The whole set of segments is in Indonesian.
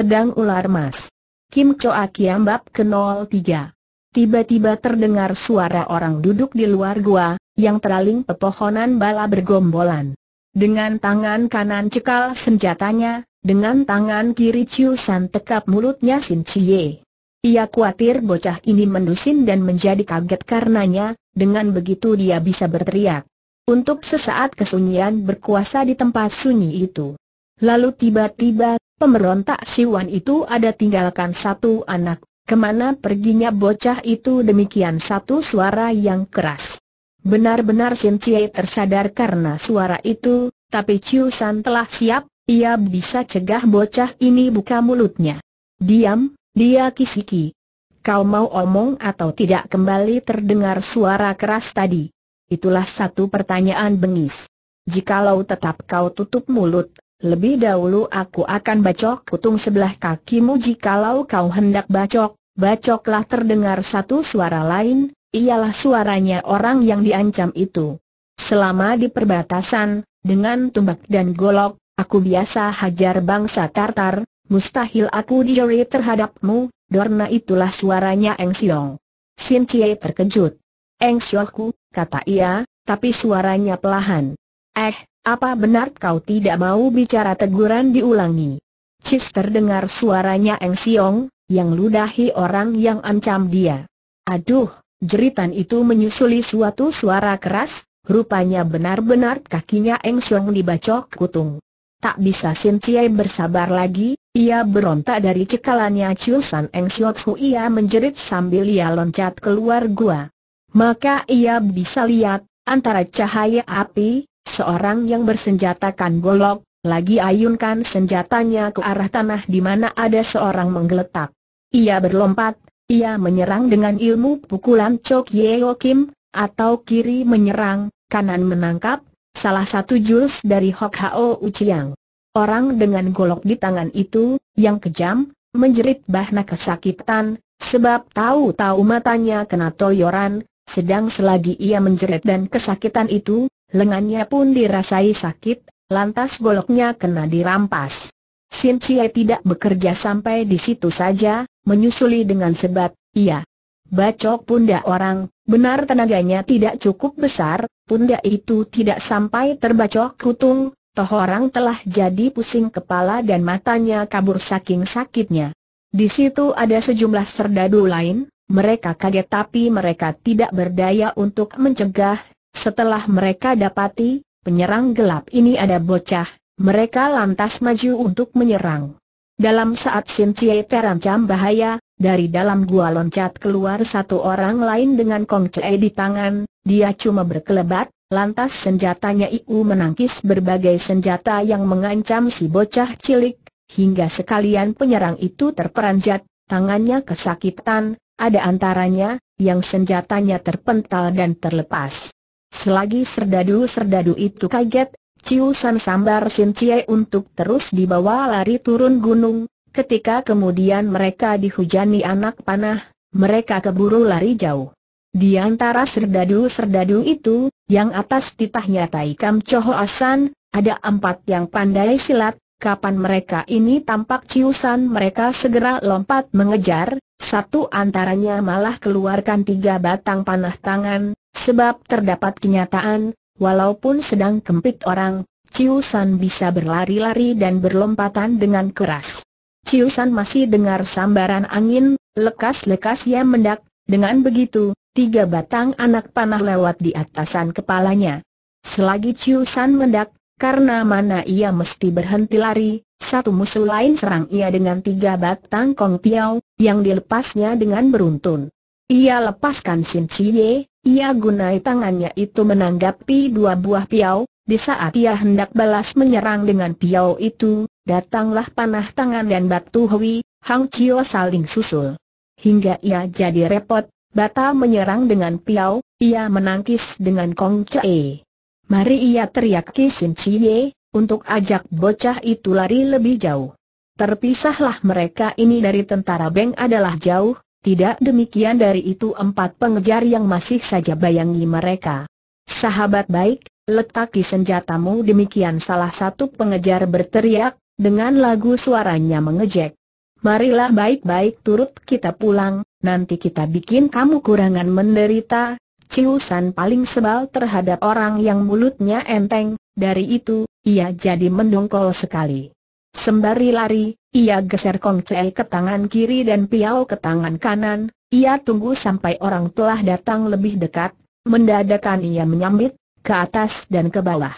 pedang ular mas. Kim Choa Kiam Bab ke-03 Tiba-tiba terdengar suara orang duduk di luar gua, yang teraling pepohonan bala bergombolan. Dengan tangan kanan cekal senjatanya, dengan tangan kiri ciusan tekap mulutnya Sin Cie. Ia khawatir bocah ini mendusin dan menjadi kaget karenanya, dengan begitu dia bisa berteriak. Untuk sesaat kesunyian berkuasa di tempat sunyi itu. Lalu tiba-tiba, pemberontak Siwan itu ada tinggalkan satu anak Ke mana perginya bocah itu demikian satu suara yang keras. Benar-benar Sin Cie tersadar karena suara itu, tapi Chiu San telah siap, ia bisa cegah bocah ini buka mulutnya. Diam, dia kisiki. Kau mau omong atau tidak kembali terdengar suara keras tadi? Itulah satu pertanyaan bengis. Jikalau tetap kau tutup mulut, lebih dahulu aku akan bacok kutung sebelah kakimu jikalau kau hendak bacok, Bacoklah terdengar satu suara lain, ialah suaranya orang yang diancam itu. Selama di perbatasan, dengan tumbak dan golok, aku biasa hajar bangsa Tartar, mustahil aku dijeri terhadapmu, Dorna itulah suaranya Eng Siong. Sin Chie terkejut. Eng Siongku, kata ia, tapi suaranya pelahan. Eh, apa benar kau tidak mau bicara teguran diulangi? Cis terdengar suaranya Eng Siong, yang ludahi orang yang ancam dia. Aduh, jeritan itu menyusuli suatu suara keras, rupanya benar-benar kakinya Eng Siong dibacok kutung. Tak bisa Sin Chie bersabar lagi, ia berontak dari cekalannya San Eng Siok ia menjerit sambil ia loncat keluar gua. Maka ia bisa lihat, antara cahaya api, seorang yang bersenjatakan golok, lagi ayunkan senjatanya ke arah tanah di mana ada seorang menggeletak. Ia berlompat, ia menyerang dengan ilmu pukulan Chok Yeo Kim, atau kiri menyerang, kanan menangkap, salah satu jurus dari Hok Hao Uchiang. Orang dengan golok di tangan itu, yang kejam, menjerit bahna kesakitan, sebab tahu-tahu matanya kena toyoran, sedang selagi ia menjerit dan kesakitan itu, lengannya pun dirasai sakit, lantas goloknya kena dirampas. Sin Chie tidak bekerja sampai di situ saja, menyusuli dengan sebat, iya. Bacok pundak orang, benar tenaganya tidak cukup besar, pundak itu tidak sampai terbacok kutung, toh orang telah jadi pusing kepala dan matanya kabur saking sakitnya. Di situ ada sejumlah serdadu lain, mereka kaget tapi mereka tidak berdaya untuk mencegah, setelah mereka dapati, penyerang gelap ini ada bocah, mereka lantas maju untuk menyerang. Dalam saat Sin Chie terancam bahaya, dari dalam gua loncat keluar satu orang lain dengan Kong Chee di tangan, dia cuma berkelebat, lantas senjatanya Iu menangkis berbagai senjata yang mengancam si bocah cilik, hingga sekalian penyerang itu terperanjat, tangannya kesakitan, ada antaranya, yang senjatanya terpental dan terlepas. Selagi serdadu-serdadu itu kaget, Ciusan sambar Sin Cie untuk terus dibawa lari turun gunung, ketika kemudian mereka dihujani anak panah, mereka keburu lari jauh. Di antara serdadu-serdadu itu, yang atas titahnya Taikam Choho Asan, ada empat yang pandai silat, kapan mereka ini tampak ciusan mereka segera lompat mengejar, satu antaranya malah keluarkan tiga batang panah tangan, sebab terdapat kenyataan, Walaupun sedang kempit orang, Ciusan bisa berlari-lari dan berlompatan dengan keras. Ciusan masih dengar sambaran angin, lekas-lekas ia mendak, dengan begitu, tiga batang anak panah lewat di atasan kepalanya. Selagi Ciusan mendak, karena mana ia mesti berhenti lari, satu musuh lain serang ia dengan tiga batang kong piau, yang dilepasnya dengan beruntun. Ia lepaskan Sin Chie, ia gunai tangannya itu menanggapi dua buah piau, di saat ia hendak balas menyerang dengan piau itu, datanglah panah tangan dan batu hui, Hang Chio saling susul. Hingga ia jadi repot, batal menyerang dengan piau, ia menangkis dengan Kong Chee. Mari ia teriak Kisin Chie, untuk ajak bocah itu lari lebih jauh. Terpisahlah mereka ini dari tentara Beng adalah jauh, tidak demikian dari itu empat pengejar yang masih saja bayangi mereka. Sahabat baik, letaki senjatamu demikian salah satu pengejar berteriak, dengan lagu suaranya mengejek. marilah baik-baik turut kita pulang, nanti kita bikin kamu kurangan menderita. Ciusan paling sebal terhadap orang yang mulutnya enteng, dari itu, ia jadi mendongkol sekali. Sembari lari, ia geser Kong ke tangan kiri dan Piao ke tangan kanan, ia tunggu sampai orang telah datang lebih dekat, mendadakan ia menyambit, ke atas dan ke bawah.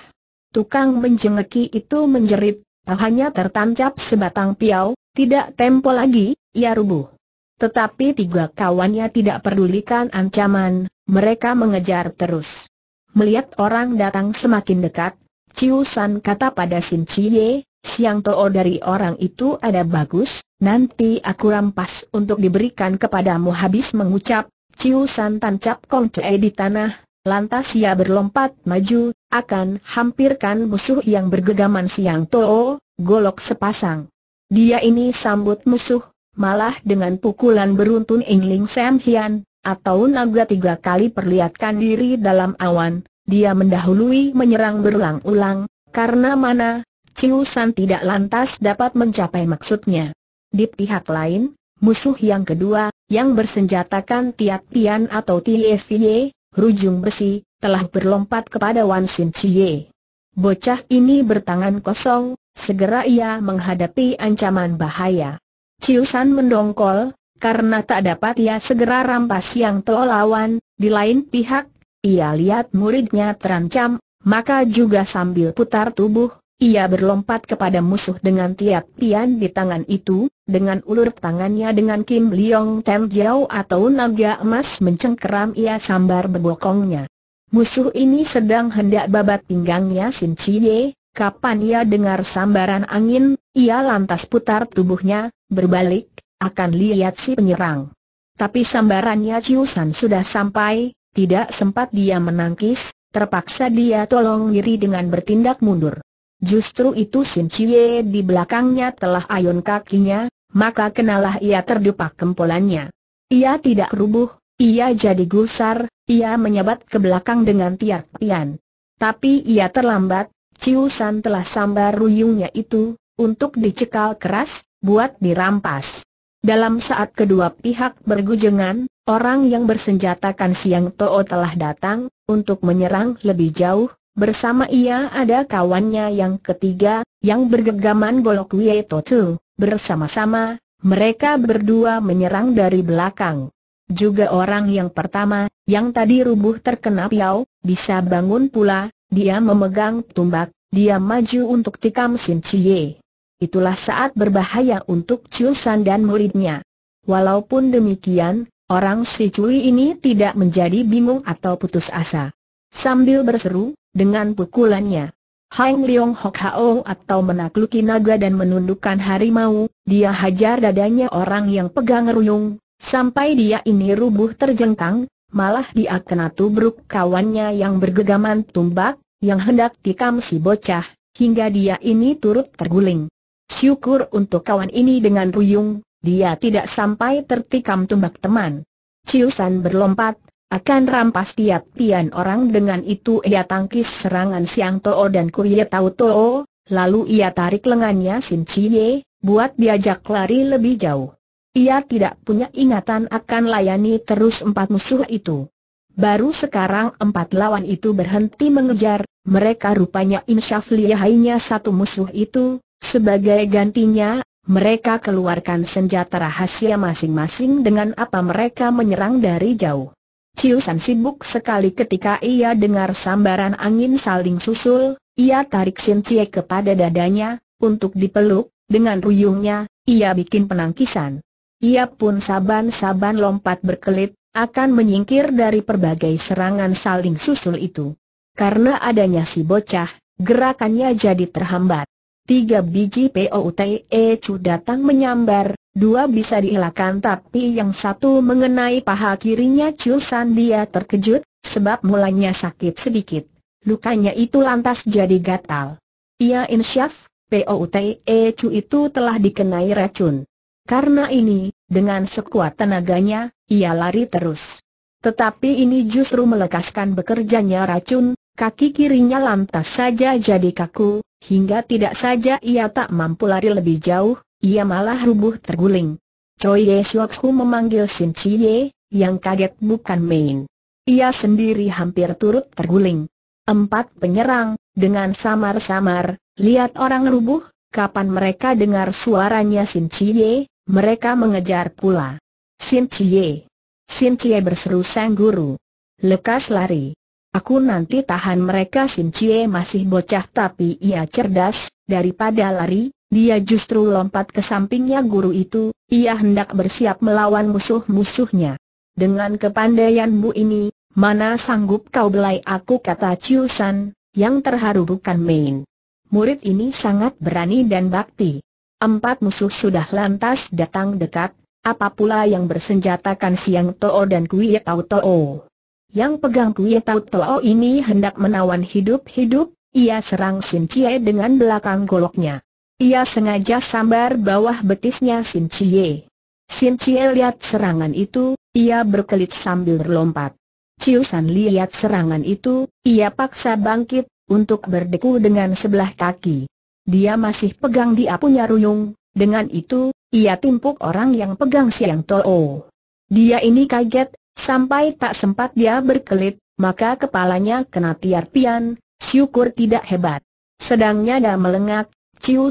Tukang menjengeki itu menjerit, hanya tertancap sebatang piau, tidak tempo lagi, ia rubuh. Tetapi tiga kawannya tidak pedulikan ancaman, mereka mengejar terus. Melihat orang datang semakin dekat, Ciusan kata pada Sin Cie, siang to'o dari orang itu ada bagus, nanti aku rampas untuk diberikan kepadamu. Habis mengucap, Ciusan tancap Kong di tanah, lantas ia berlompat maju, akan hampirkan musuh yang bergegaman siang to'o, golok sepasang. Dia ini sambut musuh, malah dengan pukulan beruntun Ingling Sam Hian, atau naga tiga kali perlihatkan diri dalam awan, dia mendahului menyerang berulang-ulang, karena mana, Ciusan tidak lantas dapat mencapai maksudnya. Di pihak lain, musuh yang kedua, yang bersenjatakan Tiat Pian atau TFY, rujung besi, telah berlompat kepada Wan Sin Chie. Bocah ini bertangan kosong, Segera ia menghadapi ancaman bahaya. Ciusan mendongkol, karena tak dapat ia segera rampas yang tol lawan, di lain pihak, ia lihat muridnya terancam, maka juga sambil putar tubuh, ia berlompat kepada musuh dengan tiap pian di tangan itu, dengan ulur tangannya dengan Kim Leong Tem Jiao atau naga emas mencengkeram ia sambar bebokongnya. Musuh ini sedang hendak babat pinggangnya Sin Chie, Kapan ia dengar sambaran angin, ia lantas putar tubuhnya, berbalik, akan lihat si penyerang. Tapi sambarannya ciusan sudah sampai, tidak sempat dia menangkis, terpaksa dia tolong diri dengan bertindak mundur. Justru itu Sin Chie di belakangnya telah ayun kakinya, maka kenalah ia terdepak kempolannya. Ia tidak rubuh, ia jadi gusar, ia menyebat ke belakang dengan tiak-tian. Tapi ia terlambat, Ciusan telah sambar ruyungnya itu, untuk dicekal keras, buat dirampas. Dalam saat kedua pihak bergujengan, orang yang bersenjatakan Siang To'o telah datang, untuk menyerang lebih jauh, bersama ia ada kawannya yang ketiga, yang bergegaman golok Wie Totu, bersama-sama, mereka berdua menyerang dari belakang. Juga orang yang pertama, yang tadi rubuh terkena piau, bisa bangun pula, dia memegang tumbak, dia maju untuk tikam Sin Chie. Itulah saat berbahaya untuk Chu San dan muridnya. Walaupun demikian, orang si Cui ini tidak menjadi bingung atau putus asa. Sambil berseru, dengan pukulannya, Hang Leong Hok Hao atau menakluki naga dan menundukkan harimau, dia hajar dadanya orang yang pegang ruyung, sampai dia ini rubuh terjengkang, malah dia kena tubruk kawannya yang bergegaman tumbak, yang hendak tikam si bocah, hingga dia ini turut terguling. Syukur untuk kawan ini dengan ruyung, dia tidak sampai tertikam tumbak teman. Ciusan berlompat, akan rampas tiap tian orang dengan itu ia tangkis serangan Siang To'o dan Kuye Tau To'o, lalu ia tarik lengannya Sin Chie, buat diajak lari lebih jauh. Ia tidak punya ingatan akan layani terus empat musuh itu. Baru sekarang empat lawan itu berhenti mengejar, mereka rupanya insyaf lihainya satu musuh itu, sebagai gantinya, mereka keluarkan senjata rahasia masing-masing dengan apa mereka menyerang dari jauh. Ciusan sibuk sekali ketika ia dengar sambaran angin saling susul, ia tarik Sincie kepada dadanya, untuk dipeluk, dengan ruyungnya, ia bikin penangkisan. Ia pun saban-saban lompat berkelit, akan menyingkir dari berbagai serangan saling susul itu. Karena adanya si bocah, gerakannya jadi terhambat. Tiga biji POUTE Chu datang menyambar, dua bisa dielakkan tapi yang satu mengenai paha kirinya Chu San dia terkejut, sebab mulanya sakit sedikit. Lukanya itu lantas jadi gatal. Ia insyaf, POUTE Chu itu telah dikenai racun. Karena ini, dengan sekuat tenaganya, ia lari terus. Tetapi ini justru melekaskan bekerjanya racun, kaki kirinya lantas saja jadi kaku, hingga tidak saja ia tak mampu lari lebih jauh, ia malah rubuh terguling. Choi Ye Hu memanggil Sin Chie, yang kaget bukan main. Ia sendiri hampir turut terguling. Empat penyerang, dengan samar-samar, lihat orang rubuh, kapan mereka dengar suaranya Sin Chie, mereka mengejar pula. Sin Chie. Sin Chie berseru sang guru. Lekas lari. Aku nanti tahan mereka Sin Chie masih bocah tapi ia cerdas, daripada lari, dia justru lompat ke sampingnya guru itu, ia hendak bersiap melawan musuh-musuhnya. Dengan kepandaian bu ini, mana sanggup kau belai aku kata San, yang terharu bukan main. Murid ini sangat berani dan bakti. Empat musuh sudah lantas datang dekat, apa pula yang bersenjatakan Siang To'o dan Kui Tau To'o. Yang pegang Kui Tau To'o ini hendak menawan hidup-hidup, ia serang Sin Chie dengan belakang goloknya. Ia sengaja sambar bawah betisnya Sin Chie. Sin Chie lihat serangan itu, ia berkelit sambil berlompat. San lihat serangan itu, ia paksa bangkit, untuk berdeku dengan sebelah kaki. Dia masih pegang dia punya ruyung, dengan itu, ia timpuk orang yang pegang Siang To'o. Dia ini kaget, sampai tak sempat dia berkelit, maka kepalanya kena tiar-pian, syukur tidak hebat. Sedangnya dia melengak,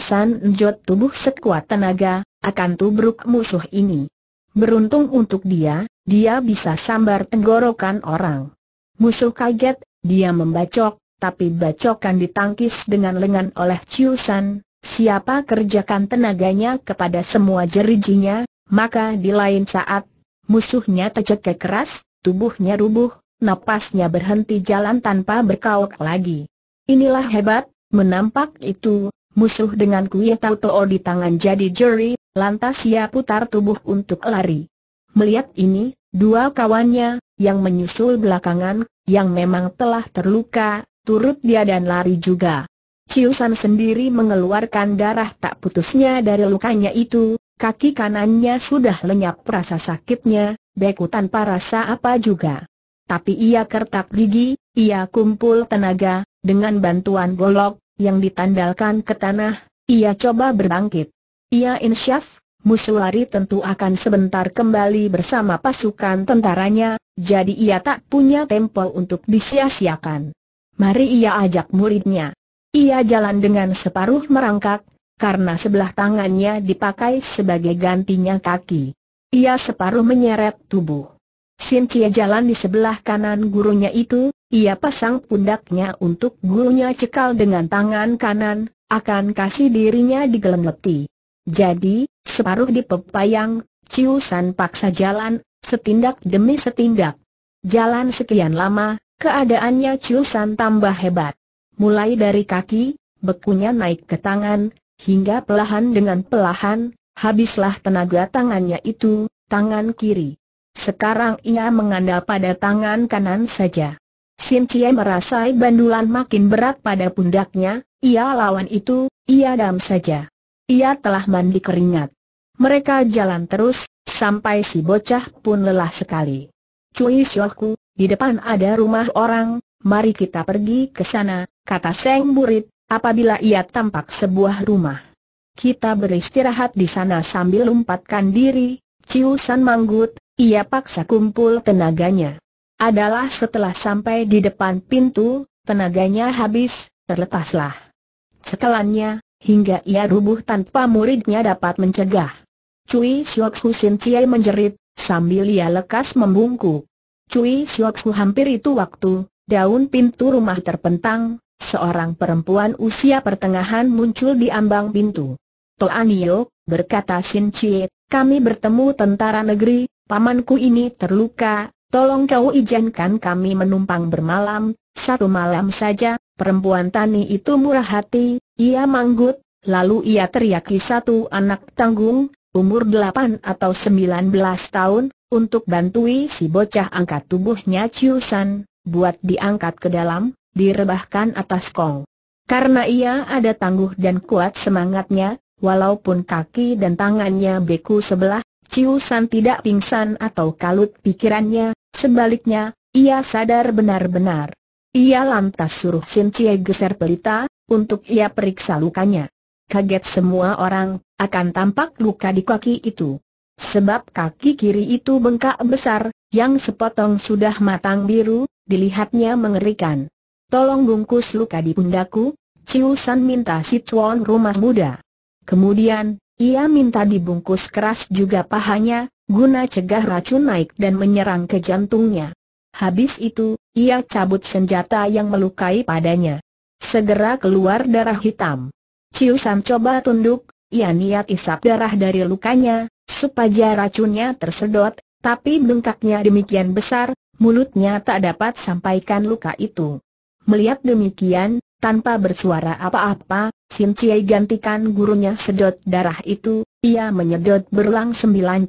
San njot tubuh sekuat tenaga, akan tubruk musuh ini. Beruntung untuk dia, dia bisa sambar tenggorokan orang. Musuh kaget, dia membacok, tapi bacokan ditangkis dengan lengan oleh San. Siapa kerjakan tenaganya kepada semua jerijinya, maka di lain saat, musuhnya tercekek keras, tubuhnya rubuh, napasnya berhenti jalan tanpa berkauk lagi. Inilah hebat, menampak itu, musuh dengan kuih tau di tangan jadi jeri, lantas ia putar tubuh untuk lari. Melihat ini, dua kawannya, yang menyusul belakangan, yang memang telah terluka, turut dia dan lari juga. Ciusan sendiri mengeluarkan darah tak putusnya dari lukanya itu, kaki kanannya sudah lenyap rasa sakitnya, beku tanpa rasa apa juga. Tapi ia kertak gigi, ia kumpul tenaga, dengan bantuan golok, yang ditandalkan ke tanah, ia coba berbangkit. Ia insyaf, musuh lari tentu akan sebentar kembali bersama pasukan tentaranya, jadi ia tak punya tempo untuk disia-siakan. Mari ia ajak muridnya. Ia jalan dengan separuh merangkak, karena sebelah tangannya dipakai sebagai gantinya kaki. Ia separuh menyeret tubuh. Sintia jalan di sebelah kanan gurunya itu, ia pasang pundaknya untuk gurunya cekal dengan tangan kanan, akan kasih dirinya digelengleti. Jadi, separuh di pepayang, Ciusan paksa jalan, setindak demi setindak. Jalan sekian lama, keadaannya Ciusan tambah hebat. Mulai dari kaki, bekunya naik ke tangan, hingga pelahan dengan pelahan, habislah tenaga tangannya itu, tangan kiri. Sekarang ia mengandal pada tangan kanan saja. Sim Chie merasa bandulan makin berat pada pundaknya, ia lawan itu, ia dam saja. Ia telah mandi keringat. Mereka jalan terus, sampai si bocah pun lelah sekali. Cui Sioku, di depan ada rumah orang, mari kita pergi ke sana, kata Seng Burit, apabila ia tampak sebuah rumah. Kita beristirahat di sana sambil lompatkan diri, Ciusan manggut, ia paksa kumpul tenaganya. Adalah setelah sampai di depan pintu, tenaganya habis, terlepaslah. Sekelannya, hingga ia rubuh tanpa muridnya dapat mencegah. Cui Siok Hu Sin Cie menjerit, sambil ia lekas membungkuk. Cui Siok Hu hampir itu waktu, daun pintu rumah terpentang, seorang perempuan usia pertengahan muncul di ambang pintu. Toanio, berkata Sin Cie, kami bertemu tentara negeri, pamanku ini terluka, tolong kau izinkan kami menumpang bermalam, satu malam saja, perempuan tani itu murah hati, ia manggut, lalu ia teriaki satu anak tanggung, umur delapan atau sembilan belas tahun, untuk bantui si bocah angkat tubuhnya Ciusan, buat diangkat ke dalam, direbahkan atas kong. Karena ia ada tangguh dan kuat semangatnya, walaupun kaki dan tangannya beku sebelah, Ciusan tidak pingsan atau kalut pikirannya, sebaliknya, ia sadar benar-benar. Ia lantas suruh Sin Cie geser pelita, untuk ia periksa lukanya. Kaget semua orang, akan tampak luka di kaki itu. Sebab kaki kiri itu bengkak besar, yang sepotong sudah matang biru, dilihatnya mengerikan. Tolong bungkus luka di pundakku, Ciu San minta si tuan rumah muda. Kemudian, ia minta dibungkus keras juga pahanya, guna cegah racun naik dan menyerang ke jantungnya. Habis itu, ia cabut senjata yang melukai padanya. Segera keluar darah hitam. Ciu San coba tunduk, ia niat isap darah dari lukanya, supaya racunnya tersedot, tapi bengkaknya demikian besar, mulutnya tak dapat sampaikan luka itu. Melihat demikian, tanpa bersuara apa-apa, Sin Cie gantikan gurunya sedot darah itu, ia menyedot berulang 96.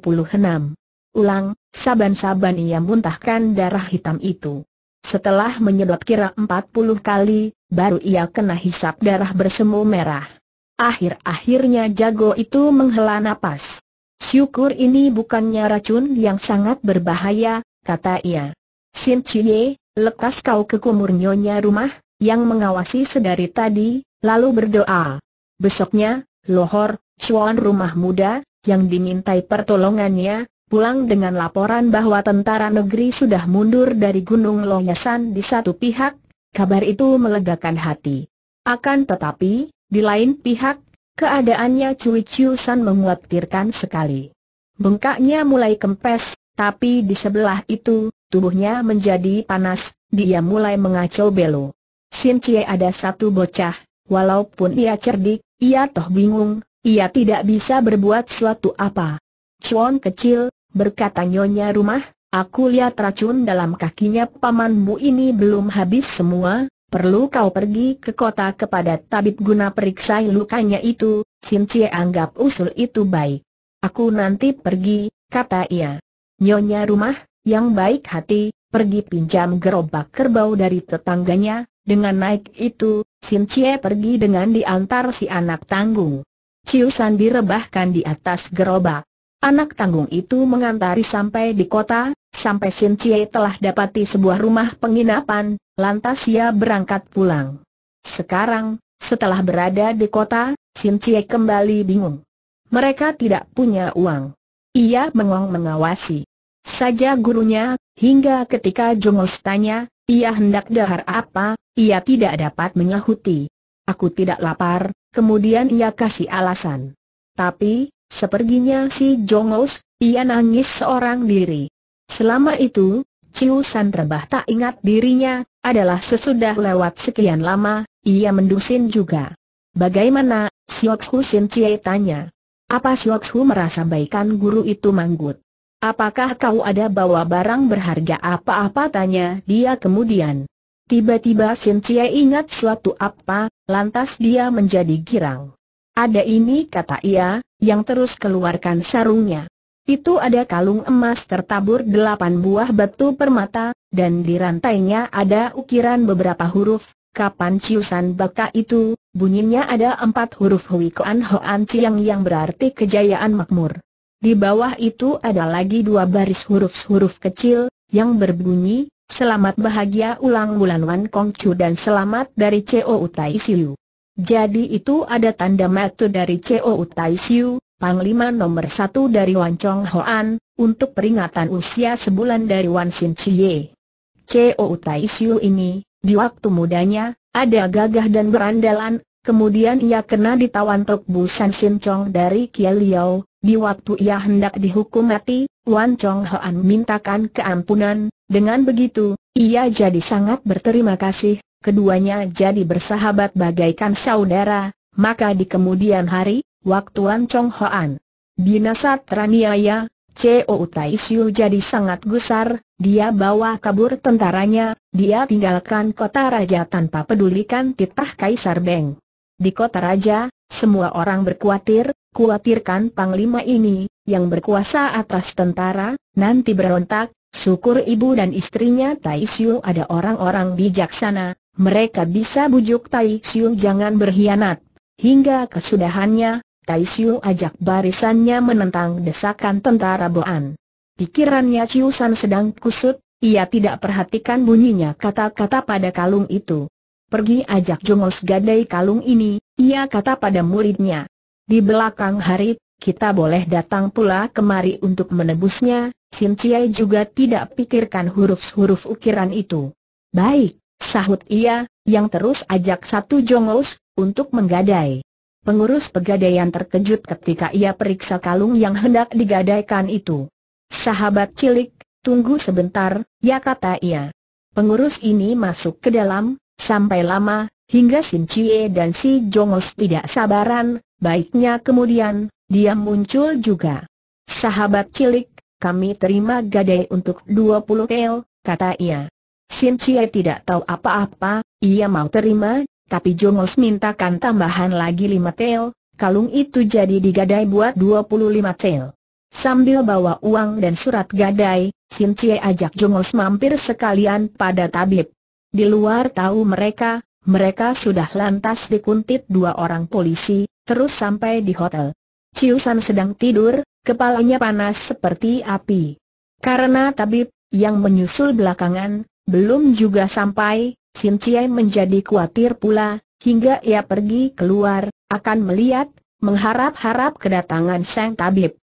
Ulang, saban-saban ia muntahkan darah hitam itu. Setelah menyedot kira 40 kali, baru ia kena hisap darah bersemu merah. Akhir-akhirnya jago itu menghela napas. Syukur ini bukannya racun yang sangat berbahaya, kata ia. Sin Cie, lekas kau ke kumur nyonya rumah, yang mengawasi sedari tadi, lalu berdoa. Besoknya, Lohor, Chuan rumah muda, yang dimintai pertolongannya, pulang dengan laporan bahwa tentara negeri sudah mundur dari Gunung Loyasan di satu pihak, kabar itu melegakan hati. Akan tetapi, di lain pihak, keadaannya Cui Chiu San menguatirkan sekali. Bengkaknya mulai kempes, tapi di sebelah itu, tubuhnya menjadi panas, dia mulai mengacau belo. Sin Cie ada satu bocah, Walaupun ia cerdik, ia toh bingung, ia tidak bisa berbuat suatu apa. Chuan kecil, berkata nyonya rumah, aku lihat racun dalam kakinya pamanmu ini belum habis semua, perlu kau pergi ke kota kepada tabib guna periksa lukanya itu, Sin Cie anggap usul itu baik. Aku nanti pergi, kata ia. Nyonya rumah, yang baik hati, pergi pinjam gerobak kerbau dari tetangganya, dengan naik itu, Sin Chie pergi dengan diantar si anak tanggung. Ciu San direbahkan di atas gerobak. Anak tanggung itu mengantari sampai di kota, sampai Sin Chie telah dapati sebuah rumah penginapan, lantas ia berangkat pulang. Sekarang, setelah berada di kota, Sin Chie kembali bingung. Mereka tidak punya uang. Ia mengong mengawasi saja gurunya, hingga ketika Jongos tanya, ia hendak dahar apa, ia tidak dapat menyahuti. Aku tidak lapar, kemudian ia kasih alasan. Tapi, seperginya si Jongos, ia nangis seorang diri. Selama itu, Ciu San rebah tak ingat dirinya, adalah sesudah lewat sekian lama, ia mendusin juga. Bagaimana, Siok Hu Sin Cie tanya. Apa Siok Hu merasa baikan guru itu manggut? Apakah kau ada bawa barang berharga apa-apa tanya dia kemudian. Tiba-tiba Sin Cie ingat suatu apa, lantas dia menjadi girang. Ada ini kata ia, yang terus keluarkan sarungnya. Itu ada kalung emas tertabur delapan buah batu permata, dan di rantainya ada ukiran beberapa huruf, kapan ciusan baka itu, bunyinya ada empat huruf Hui Koan Hoan Ciang yang berarti kejayaan makmur. Di bawah itu ada lagi dua baris huruf-huruf kecil, yang berbunyi, Selamat bahagia ulang bulan Wan Kong Chu dan selamat dari Co Utai Siu. Jadi itu ada tanda matu dari Co Utai Siu, Panglima nomor satu dari Wan Chong Hoan, untuk peringatan usia sebulan dari Wan Sin Chie. Co Utai Siu ini, di waktu mudanya, ada gagah dan berandalan, kemudian ia kena ditawan Tok Busan Sin Chong dari Kia Liao, di waktu ia hendak dihukum mati, Wan Chong Hoan mintakan keampunan, dengan begitu, ia jadi sangat berterima kasih, keduanya jadi bersahabat bagaikan saudara, maka di kemudian hari, waktu Wan Chong Hoan binasa teraniaya, Co Tai Siu jadi sangat gusar, dia bawa kabur tentaranya, dia tinggalkan kota raja tanpa pedulikan titah Kaisar Beng. Di kota raja, semua orang berkuatir, kuatirkan panglima ini, yang berkuasa atas tentara, nanti berontak, syukur ibu dan istrinya Tai Siu ada orang-orang bijaksana, mereka bisa bujuk Tai Siu jangan berkhianat. Hingga kesudahannya, Tai Siu ajak barisannya menentang desakan tentara Boan. Pikirannya San sedang kusut, ia tidak perhatikan bunyinya kata-kata pada kalung itu. Pergi ajak Jongos gadai kalung ini, ia kata pada muridnya. Di belakang hari, kita boleh datang pula kemari untuk menebusnya, Sin Chiai juga tidak pikirkan huruf-huruf ukiran itu. Baik, sahut ia, yang terus ajak satu jongos, untuk menggadai. Pengurus pegadaian terkejut ketika ia periksa kalung yang hendak digadaikan itu. Sahabat cilik, tunggu sebentar, ya kata ia. Pengurus ini masuk ke dalam, sampai lama, hingga Sin Chie dan si Jongos tidak sabaran, baiknya kemudian, dia muncul juga. Sahabat cilik, kami terima gadai untuk 20 kel, kata ia. Sin Chie tidak tahu apa-apa, ia mau terima, tapi Jongos mintakan tambahan lagi 5 tel, kalung itu jadi digadai buat 25 tel. Sambil bawa uang dan surat gadai, Sin Cie ajak Jongos mampir sekalian pada tabib. Di luar tahu mereka, mereka sudah lantas dikuntit dua orang polisi, terus sampai di hotel. Ciusan sedang tidur, kepalanya panas seperti api. Karena tabib, yang menyusul belakangan, belum juga sampai, Sin Cie menjadi khawatir pula, hingga ia pergi keluar, akan melihat, mengharap-harap kedatangan sang tabib.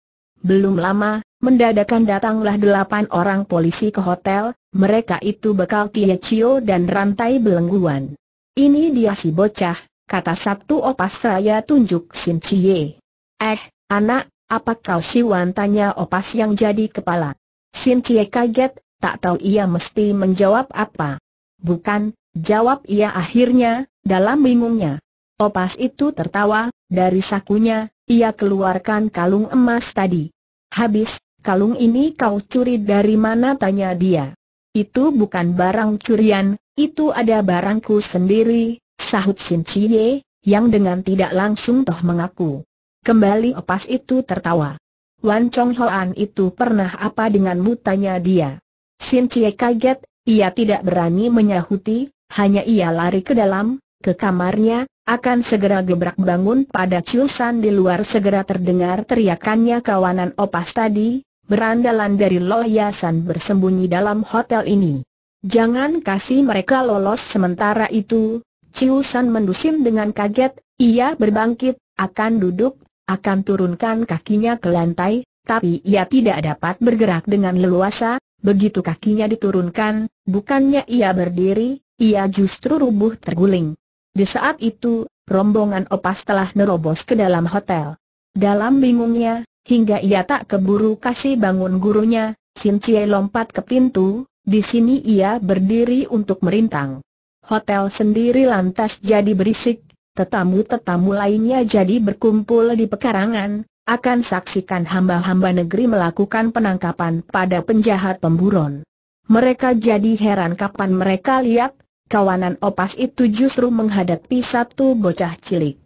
Belum lama, mendadakan datanglah delapan orang polisi ke hotel, mereka itu bekal Cio dan rantai belengguan. Ini dia si bocah, kata satu opas saya tunjuk Sin Cie. Eh, anak, apa kau Siwan tanya opas yang jadi kepala. Sin Cie kaget, tak tahu ia mesti menjawab apa. Bukan, jawab ia akhirnya, dalam bingungnya. Opas itu tertawa, dari sakunya, ia keluarkan kalung emas tadi. Habis, kalung ini kau curi dari mana tanya dia. Itu bukan barang curian, itu ada barangku sendiri, sahut Sin Chie, yang dengan tidak langsung toh mengaku. Kembali opas itu tertawa. Wan Chong Hoan itu pernah apa denganmu tanya dia. Sin Chie kaget, ia tidak berani menyahuti, hanya ia lari ke dalam, ke kamarnya, akan segera gebrak bangun pada ciusan di luar segera terdengar teriakannya kawanan opas tadi, berandalan dari loyasan bersembunyi dalam hotel ini. Jangan kasih mereka lolos sementara itu, ciusan mendusin dengan kaget, ia berbangkit, akan duduk, akan turunkan kakinya ke lantai, tapi ia tidak dapat bergerak dengan leluasa, begitu kakinya diturunkan, bukannya ia berdiri, ia justru rubuh terguling. Di saat itu, rombongan opas telah nerobos ke dalam hotel. Dalam bingungnya, hingga ia tak keburu kasih bangun gurunya, Sin Chie lompat ke pintu, di sini ia berdiri untuk merintang. Hotel sendiri lantas jadi berisik, tetamu-tetamu lainnya jadi berkumpul di pekarangan, akan saksikan hamba-hamba negeri melakukan penangkapan pada penjahat pemburon. Mereka jadi heran kapan mereka lihat, kawanan opas itu justru menghadapi satu bocah cilik.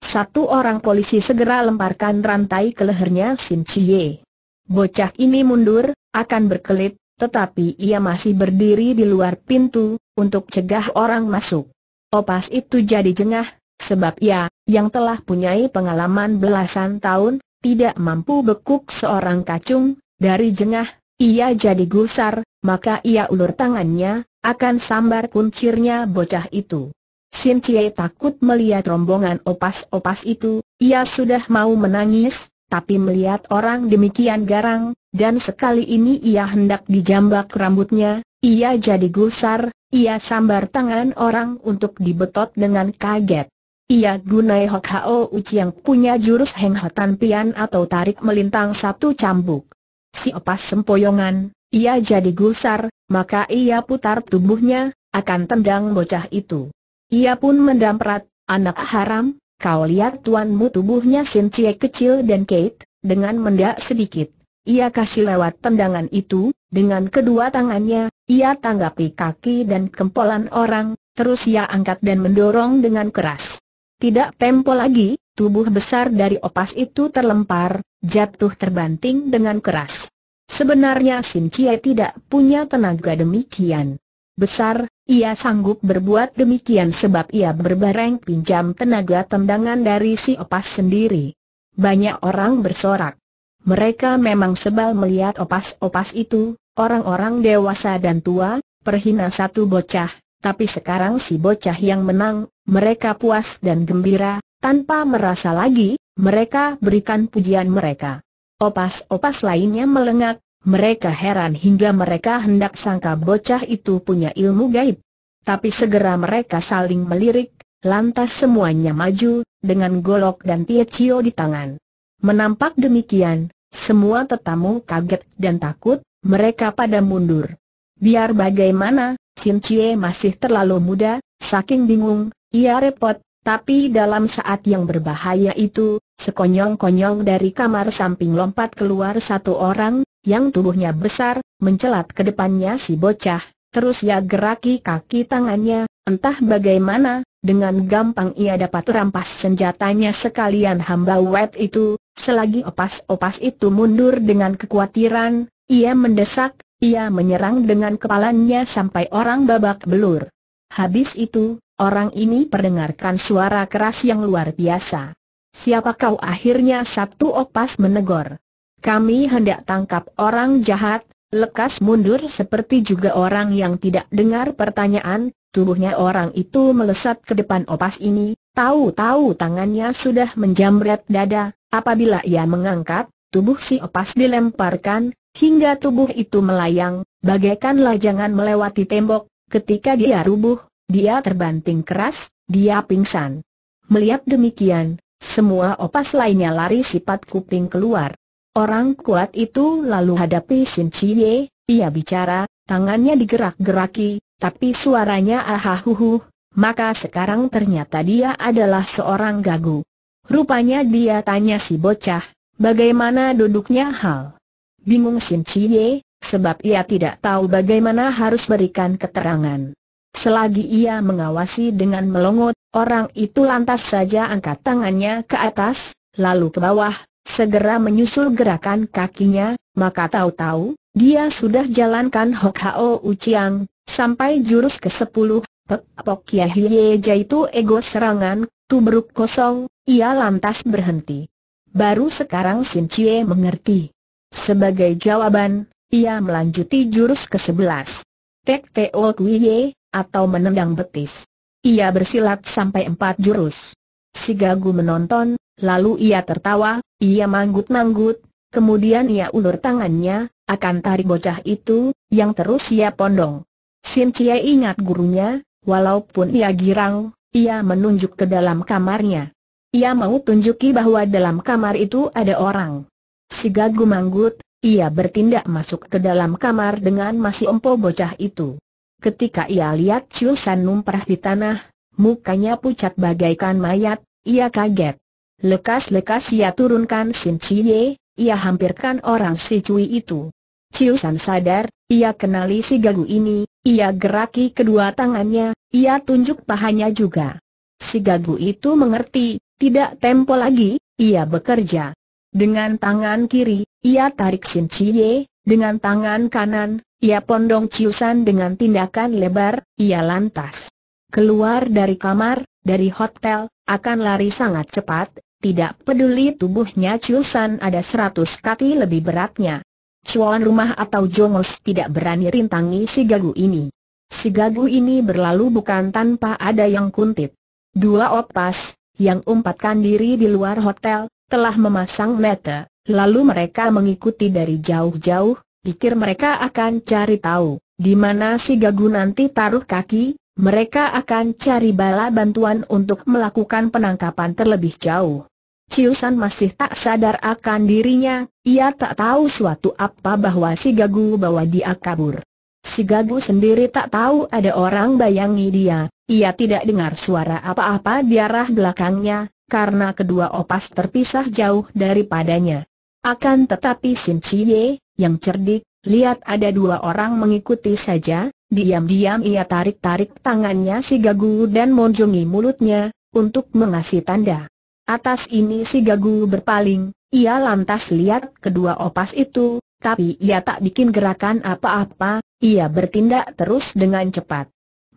Satu orang polisi segera lemparkan rantai ke lehernya Sin Chie. Bocah ini mundur, akan berkelit, tetapi ia masih berdiri di luar pintu, untuk cegah orang masuk. Opas itu jadi jengah, sebab ia, yang telah punyai pengalaman belasan tahun, tidak mampu bekuk seorang kacung, dari jengah, ia jadi gusar, maka ia ulur tangannya, akan sambar kuncirnya bocah itu. Sin Chie takut melihat rombongan opas-opas itu, ia sudah mau menangis, tapi melihat orang demikian garang, dan sekali ini ia hendak dijambak rambutnya, ia jadi gusar, ia sambar tangan orang untuk dibetot dengan kaget. Ia gunai Hok Hao Uci yang punya jurus Heng Hotan Pian atau tarik melintang satu cambuk. Si opas sempoyongan, ia jadi gusar, maka ia putar tubuhnya, akan tendang bocah itu. Ia pun mendamprat, anak haram, kau lihat tuanmu tubuhnya Sincie kecil dan Kate, dengan mendak sedikit. Ia kasih lewat tendangan itu, dengan kedua tangannya, ia tanggapi kaki dan kempolan orang, terus ia angkat dan mendorong dengan keras. Tidak tempo lagi, tubuh besar dari opas itu terlempar, jatuh terbanting dengan keras. Sebenarnya Sin Chie tidak punya tenaga demikian. Besar, ia sanggup berbuat demikian sebab ia berbareng pinjam tenaga tendangan dari si opas sendiri. Banyak orang bersorak. Mereka memang sebal melihat opas-opas itu, orang-orang dewasa dan tua, perhina satu bocah, tapi sekarang si bocah yang menang, mereka puas dan gembira, tanpa merasa lagi, mereka berikan pujian mereka. Opas-opas lainnya melengak, mereka heran hingga mereka hendak sangka bocah itu punya ilmu gaib. Tapi segera mereka saling melirik, lantas semuanya maju, dengan golok dan tiecio di tangan. Menampak demikian, semua tetamu kaget dan takut, mereka pada mundur. Biar bagaimana, Sin Chie masih terlalu muda, saking bingung, ia repot, tapi dalam saat yang berbahaya itu, sekonyong-konyong dari kamar samping lompat keluar satu orang, yang tubuhnya besar, mencelat ke depannya si bocah, terus ia geraki kaki tangannya, entah bagaimana, dengan gampang ia dapat rampas senjatanya sekalian hamba wet itu, selagi opas-opas itu mundur dengan kekhawatiran, ia mendesak, ia menyerang dengan kepalanya sampai orang babak belur. Habis itu, orang ini perdengarkan suara keras yang luar biasa. Siapa kau akhirnya satu opas menegor. Kami hendak tangkap orang jahat, lekas mundur seperti juga orang yang tidak dengar pertanyaan, tubuhnya orang itu melesat ke depan opas ini, tahu-tahu tangannya sudah menjamret dada, apabila ia mengangkat, tubuh si opas dilemparkan, hingga tubuh itu melayang, bagaikan lajangan melewati tembok, ketika dia rubuh, dia terbanting keras, dia pingsan. Melihat demikian, semua opas lainnya lari sifat kuping keluar. Orang kuat itu lalu hadapi Sin Chie, ia bicara, tangannya digerak-geraki, tapi suaranya ahahuhu, maka sekarang ternyata dia adalah seorang gagu. Rupanya dia tanya si bocah, bagaimana duduknya hal. Bingung Sin Chie, sebab ia tidak tahu bagaimana harus berikan keterangan. Selagi ia mengawasi dengan melongot, orang itu lantas saja angkat tangannya ke atas, lalu ke bawah, segera menyusul gerakan kakinya, maka tahu-tahu, dia sudah jalankan Hok Hao Uciang, sampai jurus ke-10, Pek Pok Yahye jaitu ego serangan, tubruk kosong, ia lantas berhenti. Baru sekarang Sin Chie mengerti. Sebagai jawaban, ia melanjuti jurus ke-11. Tek Teo Kuiye, atau menendang betis. Ia bersilat sampai empat jurus. Si Gagu menonton, lalu ia tertawa, ia manggut-manggut, kemudian ia ulur tangannya, akan tarik bocah itu, yang terus ia pondong. Sin Cie ingat gurunya, walaupun ia girang, ia menunjuk ke dalam kamarnya. Ia mau tunjuki bahwa dalam kamar itu ada orang. Si Gagu manggut, ia bertindak masuk ke dalam kamar dengan masih empo bocah itu. Ketika ia lihat Chiu San di tanah, mukanya pucat bagaikan mayat, ia kaget. Lekas-lekas ia turunkan Sin Chie, ia hampirkan orang si Cui itu. Chiu San sadar, ia kenali si Gagu ini, ia geraki kedua tangannya, ia tunjuk pahanya juga. Si Gagu itu mengerti, tidak tempo lagi, ia bekerja. Dengan tangan kiri, ia tarik Sin Chie, dengan tangan kanan, ia pondong ciusan dengan tindakan lebar, ia lantas keluar dari kamar, dari hotel, akan lari sangat cepat, tidak peduli tubuhnya ciusan ada seratus kaki lebih beratnya. Cuan rumah atau jongos tidak berani rintangi si gagu ini. Si gagu ini berlalu bukan tanpa ada yang kuntit. Dua opas, yang umpatkan diri di luar hotel, telah memasang meta, lalu mereka mengikuti dari jauh-jauh, pikir mereka akan cari tahu, di mana si Gagu nanti taruh kaki, mereka akan cari bala bantuan untuk melakukan penangkapan terlebih jauh. Ciusan masih tak sadar akan dirinya, ia tak tahu suatu apa bahwa si Gagu bawa dia kabur. Si Gagu sendiri tak tahu ada orang bayangi dia, ia tidak dengar suara apa-apa di arah belakangnya, karena kedua opas terpisah jauh daripadanya. Akan tetapi Sin Chie, yang cerdik, lihat ada dua orang mengikuti saja, diam-diam ia tarik-tarik tangannya si Gagu dan monjongi mulutnya, untuk mengasih tanda. Atas ini si Gagu berpaling, ia lantas lihat kedua opas itu, tapi ia tak bikin gerakan apa-apa, ia bertindak terus dengan cepat.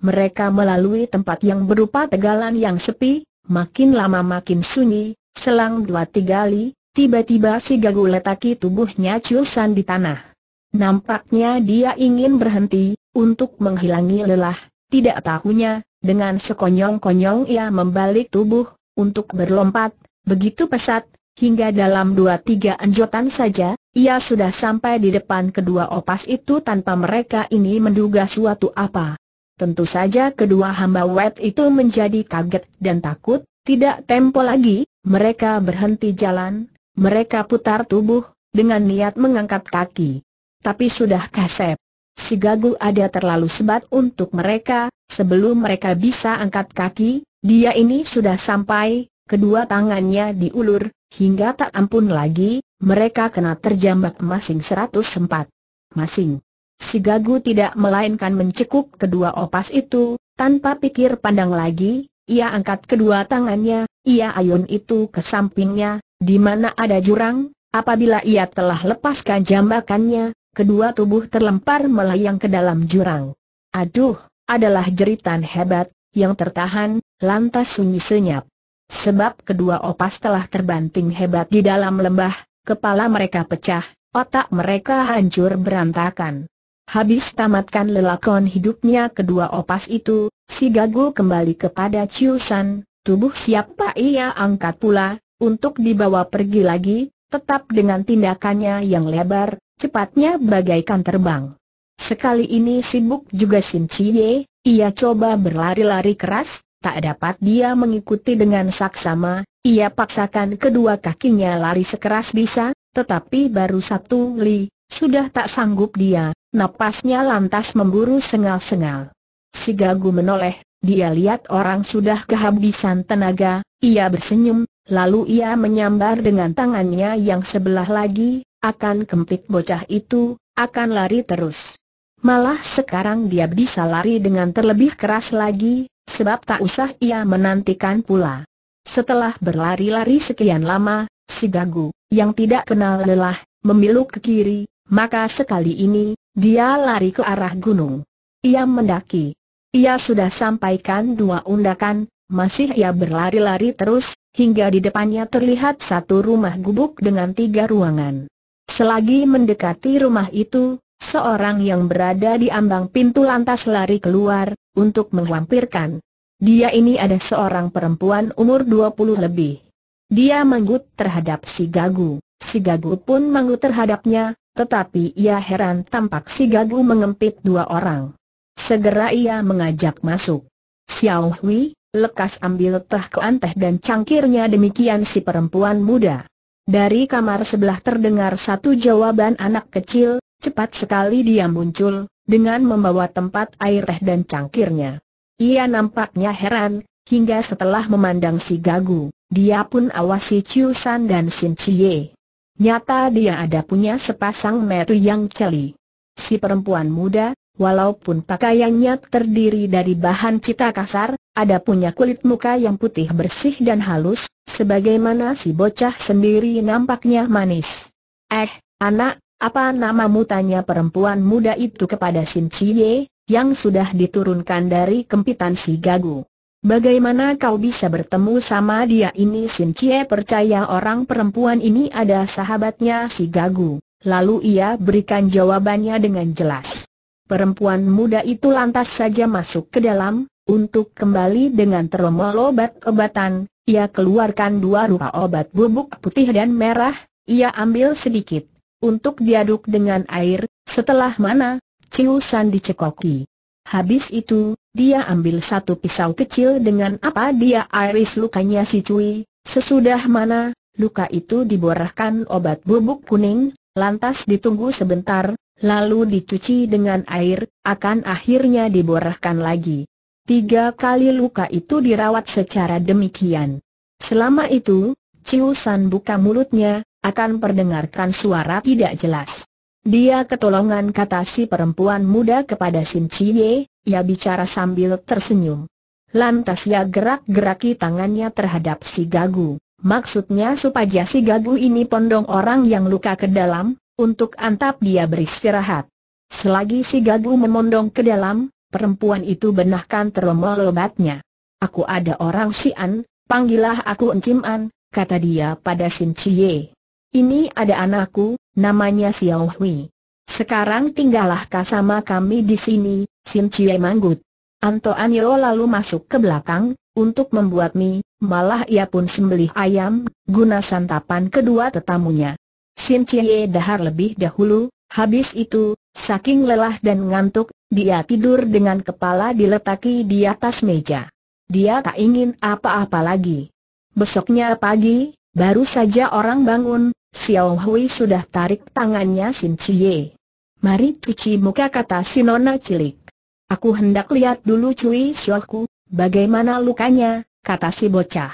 Mereka melalui tempat yang berupa tegalan yang sepi, Makin lama makin sunyi, selang dua tiga li, tiba-tiba si gagu letaki tubuhnya ciusan di tanah. Nampaknya dia ingin berhenti, untuk menghilangi lelah, tidak tahunya, dengan sekonyong-konyong ia membalik tubuh, untuk berlompat, Begitu pesat, hingga dalam dua tiga anjotan saja, ia sudah sampai di depan kedua opas itu tanpa mereka ini menduga suatu apa. Tentu saja kedua hamba wet itu menjadi kaget dan takut, tidak tempo lagi, mereka berhenti jalan, mereka putar tubuh, dengan niat mengangkat kaki. Tapi sudah kasep. Si Gagu ada terlalu sebat untuk mereka, sebelum mereka bisa angkat kaki, dia ini sudah sampai, kedua tangannya diulur, hingga tak ampun lagi, mereka kena terjambak masing 104. Masing. Si Gagu tidak melainkan mencekuk kedua opas itu, tanpa pikir pandang lagi, ia angkat kedua tangannya, ia ayun itu ke sampingnya, di mana ada jurang, Apabila ia telah lepaskan jambakannya, kedua tubuh terlempar melayang ke dalam jurang. Aduh, adalah jeritan hebat, yang tertahan, lantas sunyi senyap. Sebab kedua opas telah terbanting hebat di dalam lembah, kepala mereka pecah, otak mereka hancur berantakan. Habis tamatkan lelakon hidupnya kedua opas itu, si Gagu kembali kepada Ciusan, tubuh siapa ia angkat pula, untuk dibawa pergi lagi, tetap dengan tindakannya yang lebar, cepatnya bagaikan terbang. Sekali ini sibuk juga Sin Chie, ia coba berlari-lari keras, tak dapat dia mengikuti dengan saksama, ia paksakan kedua kakinya lari sekeras bisa, tetapi baru satu li, sudah tak sanggup dia, napasnya lantas memburu sengal-sengal. Si Gagu menoleh, dia lihat orang sudah kehabisan tenaga, ia bersenyum, Lalu ia menyambar dengan tangannya yang sebelah lagi, akan kempit bocah itu, akan lari terus. Malah sekarang dia bisa lari dengan terlebih keras lagi, sebab tak usah ia menantikan pula. Setelah berlari-lari sekian lama, si Gagu, yang tidak kenal lelah, memiluk ke kiri, maka sekali ini, dia lari ke arah gunung. Ia mendaki. Ia sudah sampaikan dua undakan, masih ia berlari-lari terus, hingga di depannya terlihat satu rumah gubuk dengan tiga ruangan. Selagi mendekati rumah itu, seorang yang berada di ambang pintu lantas lari keluar, untuk menghampirkan. Dia ini ada seorang perempuan umur 20 lebih. Dia manggut terhadap si Gagu, si Gagu pun manggut terhadapnya, tetapi ia heran tampak si Gagu mengempit dua orang. Segera ia mengajak masuk. Xiao Hui, lekas ambil teh keanteh dan cangkirnya demikian si perempuan muda. Dari kamar sebelah terdengar satu jawaban anak kecil, cepat sekali dia muncul, dengan membawa tempat air teh dan cangkirnya. Ia nampaknya heran, hingga setelah memandang si Gagu, dia pun awasi San dan Sin Chie. Nyata dia ada punya sepasang metu yang celi. Si perempuan muda, Walaupun pakaiannya terdiri dari bahan cita kasar, ada punya kulit muka yang putih bersih dan halus, sebagaimana si bocah sendiri nampaknya manis. Eh, anak, apa namamu tanya perempuan muda itu kepada Sin Chie, yang sudah diturunkan dari kempitan si Gagu. Bagaimana kau bisa bertemu sama dia ini? Sin Chie percaya orang perempuan ini ada sahabatnya si Gagu, lalu ia berikan jawabannya dengan jelas. Perempuan muda itu lantas saja masuk ke dalam, untuk kembali dengan teromol obat-obatan, ia keluarkan dua rupa obat bubuk putih dan merah, ia ambil sedikit, untuk diaduk dengan air, setelah mana, ciusan dicekoki. Habis itu, dia ambil satu pisau kecil dengan apa dia iris lukanya si Cui, sesudah mana, luka itu diborahkan obat bubuk kuning, lantas ditunggu sebentar, lalu dicuci dengan air, akan akhirnya diborahkan lagi. Tiga kali luka itu dirawat secara demikian. Selama itu, Ciusan buka mulutnya, akan perdengarkan suara tidak jelas. Dia ketolongan kata si perempuan muda kepada Sin Chie, ia bicara sambil tersenyum. Lantas ia gerak-geraki tangannya terhadap si Gagu, maksudnya supaya si Gagu ini pondong orang yang luka ke dalam, untuk antap dia beristirahat. Selagi si Gagu memondong ke dalam, perempuan itu benahkan teromol obatnya. Aku ada orang Sian, panggillah aku Encim An, kata dia pada Sin Chie. Ini ada anakku, namanya Xiao Hui. Sekarang tinggallah kau sama kami di sini, Sin Chie manggut. Anto Anilo lalu masuk ke belakang, untuk membuat mie, malah ia pun sembelih ayam, guna santapan kedua tetamunya. Sin Chie dahar lebih dahulu, habis itu, saking lelah dan ngantuk, dia tidur dengan kepala diletaki di atas meja. Dia tak ingin apa-apa lagi. Besoknya pagi, baru saja orang bangun, Xiao Hui sudah tarik tangannya Sin Chie. Mari cuci muka kata si nona cilik. Aku hendak lihat dulu cui sioku, bagaimana lukanya, kata si bocah.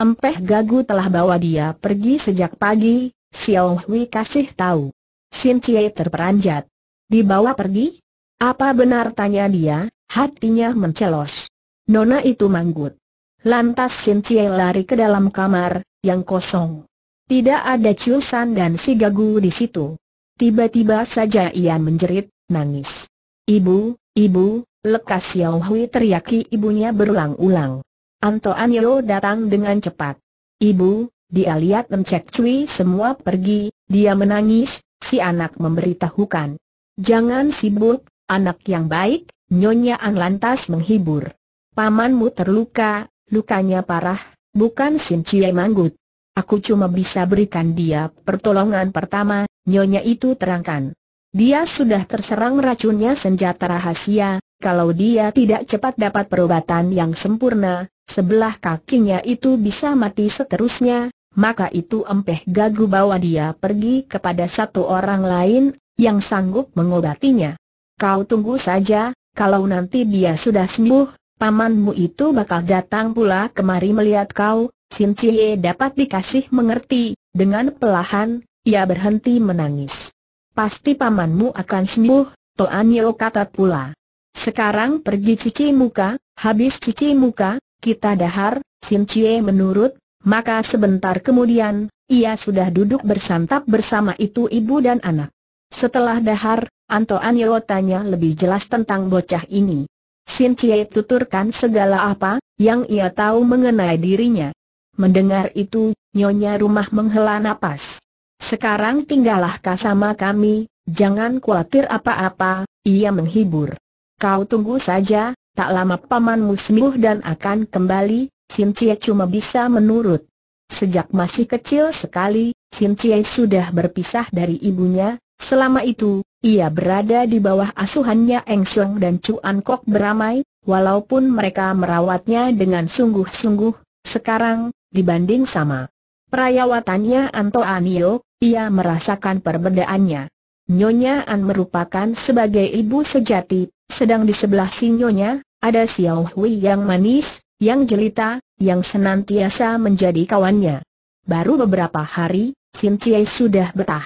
Empeh Gagu telah bawa dia pergi sejak pagi, Xiao Hui kasih tahu. Sin Chie terperanjat. Dibawa pergi? Apa benar tanya dia, hatinya mencelos. Nona itu manggut. Lantas Sin Chie lari ke dalam kamar, yang kosong. Tidak ada Chusan dan si Gagu di situ. Tiba-tiba saja ia menjerit, nangis. Ibu, ibu, lekas Xiao Hui teriaki ibunya berulang-ulang. Anto Anyo datang dengan cepat. Ibu, dia lihat mencek Cui semua pergi, dia menangis, si anak memberitahukan. Jangan sibuk, anak yang baik, Nyonya An lantas menghibur. Pamanmu terluka, lukanya parah, bukan Sin Chie manggut. Aku cuma bisa berikan dia pertolongan pertama, nyonya itu terangkan. Dia sudah terserang racunnya senjata rahasia, kalau dia tidak cepat dapat perobatan yang sempurna, sebelah kakinya itu bisa mati seterusnya, maka itu empeh gagu bawa dia pergi kepada satu orang lain, yang sanggup mengobatinya. Kau tunggu saja, kalau nanti dia sudah sembuh, pamanmu itu bakal datang pula kemari melihat kau, Sin Chie dapat dikasih mengerti, dengan pelahan, ia berhenti menangis. Pasti pamanmu akan sembuh, Toan Yo kata pula. Sekarang pergi cuci muka, habis cuci muka, kita dahar, Sin Chie menurut, maka sebentar kemudian, ia sudah duduk bersantap bersama itu ibu dan anak. Setelah dahar, Anto Anyo tanya lebih jelas tentang bocah ini. Sin Chie tuturkan segala apa, yang ia tahu mengenai dirinya. Mendengar itu, Nyonya rumah menghela napas. Sekarang tinggallah kau sama kami, jangan khawatir apa-apa, ia menghibur. Kau tunggu saja, tak lama pamanmu sembuh dan akan kembali, Sin Chie cuma bisa menurut. Sejak masih kecil sekali, Sin Chie sudah berpisah dari ibunya, selama itu, ia berada di bawah asuhannya Eng Siong dan Chuan Kok beramai, walaupun mereka merawatnya dengan sungguh-sungguh, sekarang, dibanding sama perayawatannya Anto Anio, ia merasakan perbedaannya. Nyonya An merupakan sebagai ibu sejati, sedang di sebelah si Nyonya, ada Xiao Hui yang manis, yang jelita, yang senantiasa menjadi kawannya. Baru beberapa hari, Sin Chie sudah betah.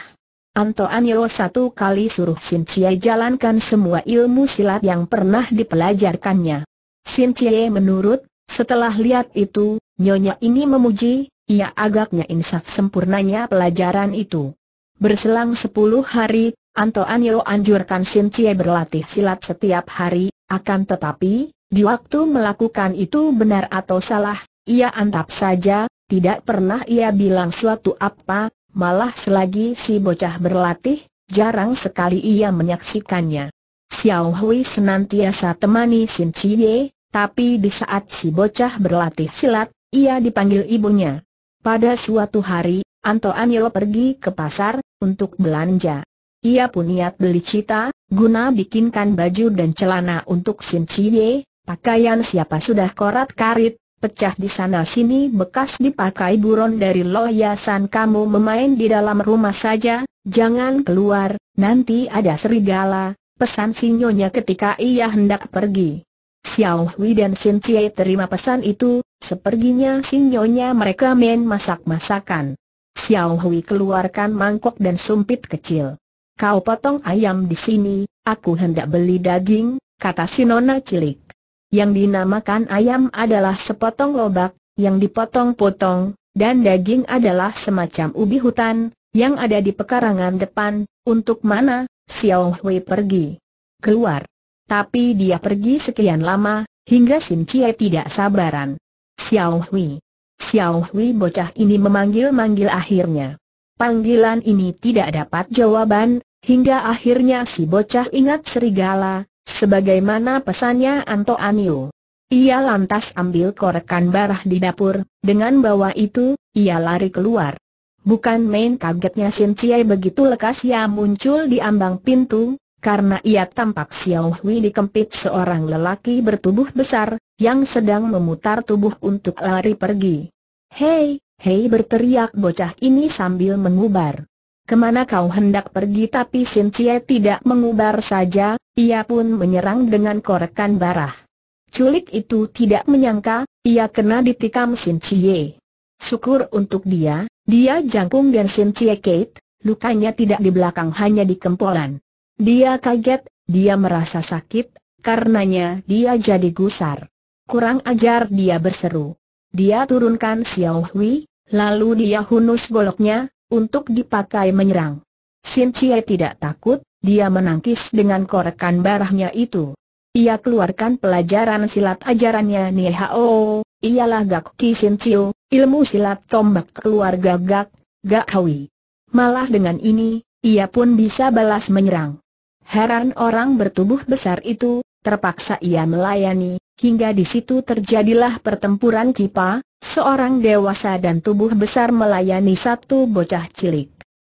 Anto Anyo satu kali suruh Sin Chie jalankan semua ilmu silat yang pernah dipelajarkannya. Sin Chie menurut, setelah lihat itu, nyonya ini memuji, ia agaknya insaf sempurnanya pelajaran itu. Berselang sepuluh hari, Anto Anyo anjurkan Sin Chie berlatih silat setiap hari, akan tetapi, di waktu melakukan itu benar atau salah, ia antap saja, tidak pernah ia bilang suatu apa, Malah selagi si bocah berlatih, jarang sekali ia menyaksikannya. Xiao Hui senantiasa temani Sin Chie, tapi di saat si bocah berlatih silat, ia dipanggil ibunya. Pada suatu hari, Anto Anyo pergi ke pasar, untuk belanja. Ia pun niat beli cita, guna bikinkan baju dan celana untuk Sin Chie, pakaian siapa sudah korat-karit, pecah di sana sini bekas dipakai buron dari loyasan kamu memain di dalam rumah saja, jangan keluar, nanti ada serigala, pesan sinyonya ketika ia hendak pergi. Xiao Hui dan Xin Chie terima pesan itu, seperginya sinyonya mereka main masak-masakan. Xiao Hui keluarkan mangkok dan sumpit kecil. Kau potong ayam di sini, aku hendak beli daging, kata si nona cilik. Yang dinamakan ayam adalah sepotong lobak, yang dipotong-potong, dan daging adalah semacam ubi hutan, yang ada di pekarangan depan, untuk mana, Xiao Hui pergi. Keluar. Tapi dia pergi sekian lama, hingga Sim Chie tidak sabaran. Xiao Hui. Xiao Hui bocah ini memanggil-manggil akhirnya. Panggilan ini tidak dapat jawaban, hingga akhirnya si bocah ingat serigala, Sebagaimana pesannya Anto Anio. Ia lantas ambil korekan barah di dapur, dengan bawa itu, ia lari keluar. Bukan main kagetnya Sin Chiai begitu lekas ia muncul di ambang pintu, karena ia tampak Xiao Hui dikempit seorang lelaki bertubuh besar, yang sedang memutar tubuh untuk lari pergi. Hei, hei berteriak bocah ini sambil mengubar. Ke mana kau hendak pergi tapi Sin Chiai tidak mengubar saja, ia pun menyerang dengan korekan barah. Culik itu tidak menyangka, ia kena ditikam Sin Chie. Syukur untuk dia, dia jangkung dan Sin Chie Kate, lukanya tidak di belakang hanya di kempolan. Dia kaget, dia merasa sakit, karenanya dia jadi gusar. Kurang ajar dia berseru. Dia turunkan Xiao Hui, lalu dia hunus goloknya, untuk dipakai menyerang. Sin Chie tidak takut, dia menangkis dengan korekan barahnya itu. Ia keluarkan pelajaran silat ajarannya Ni Hao, ialah Gak Ki Sin Chiu, ilmu silat tombak keluarga Gak, Gak Hui. Malah dengan ini, ia pun bisa balas menyerang. Heran orang bertubuh besar itu, terpaksa ia melayani, hingga di situ terjadilah pertempuran kipa, seorang dewasa dan tubuh besar melayani satu bocah cilik.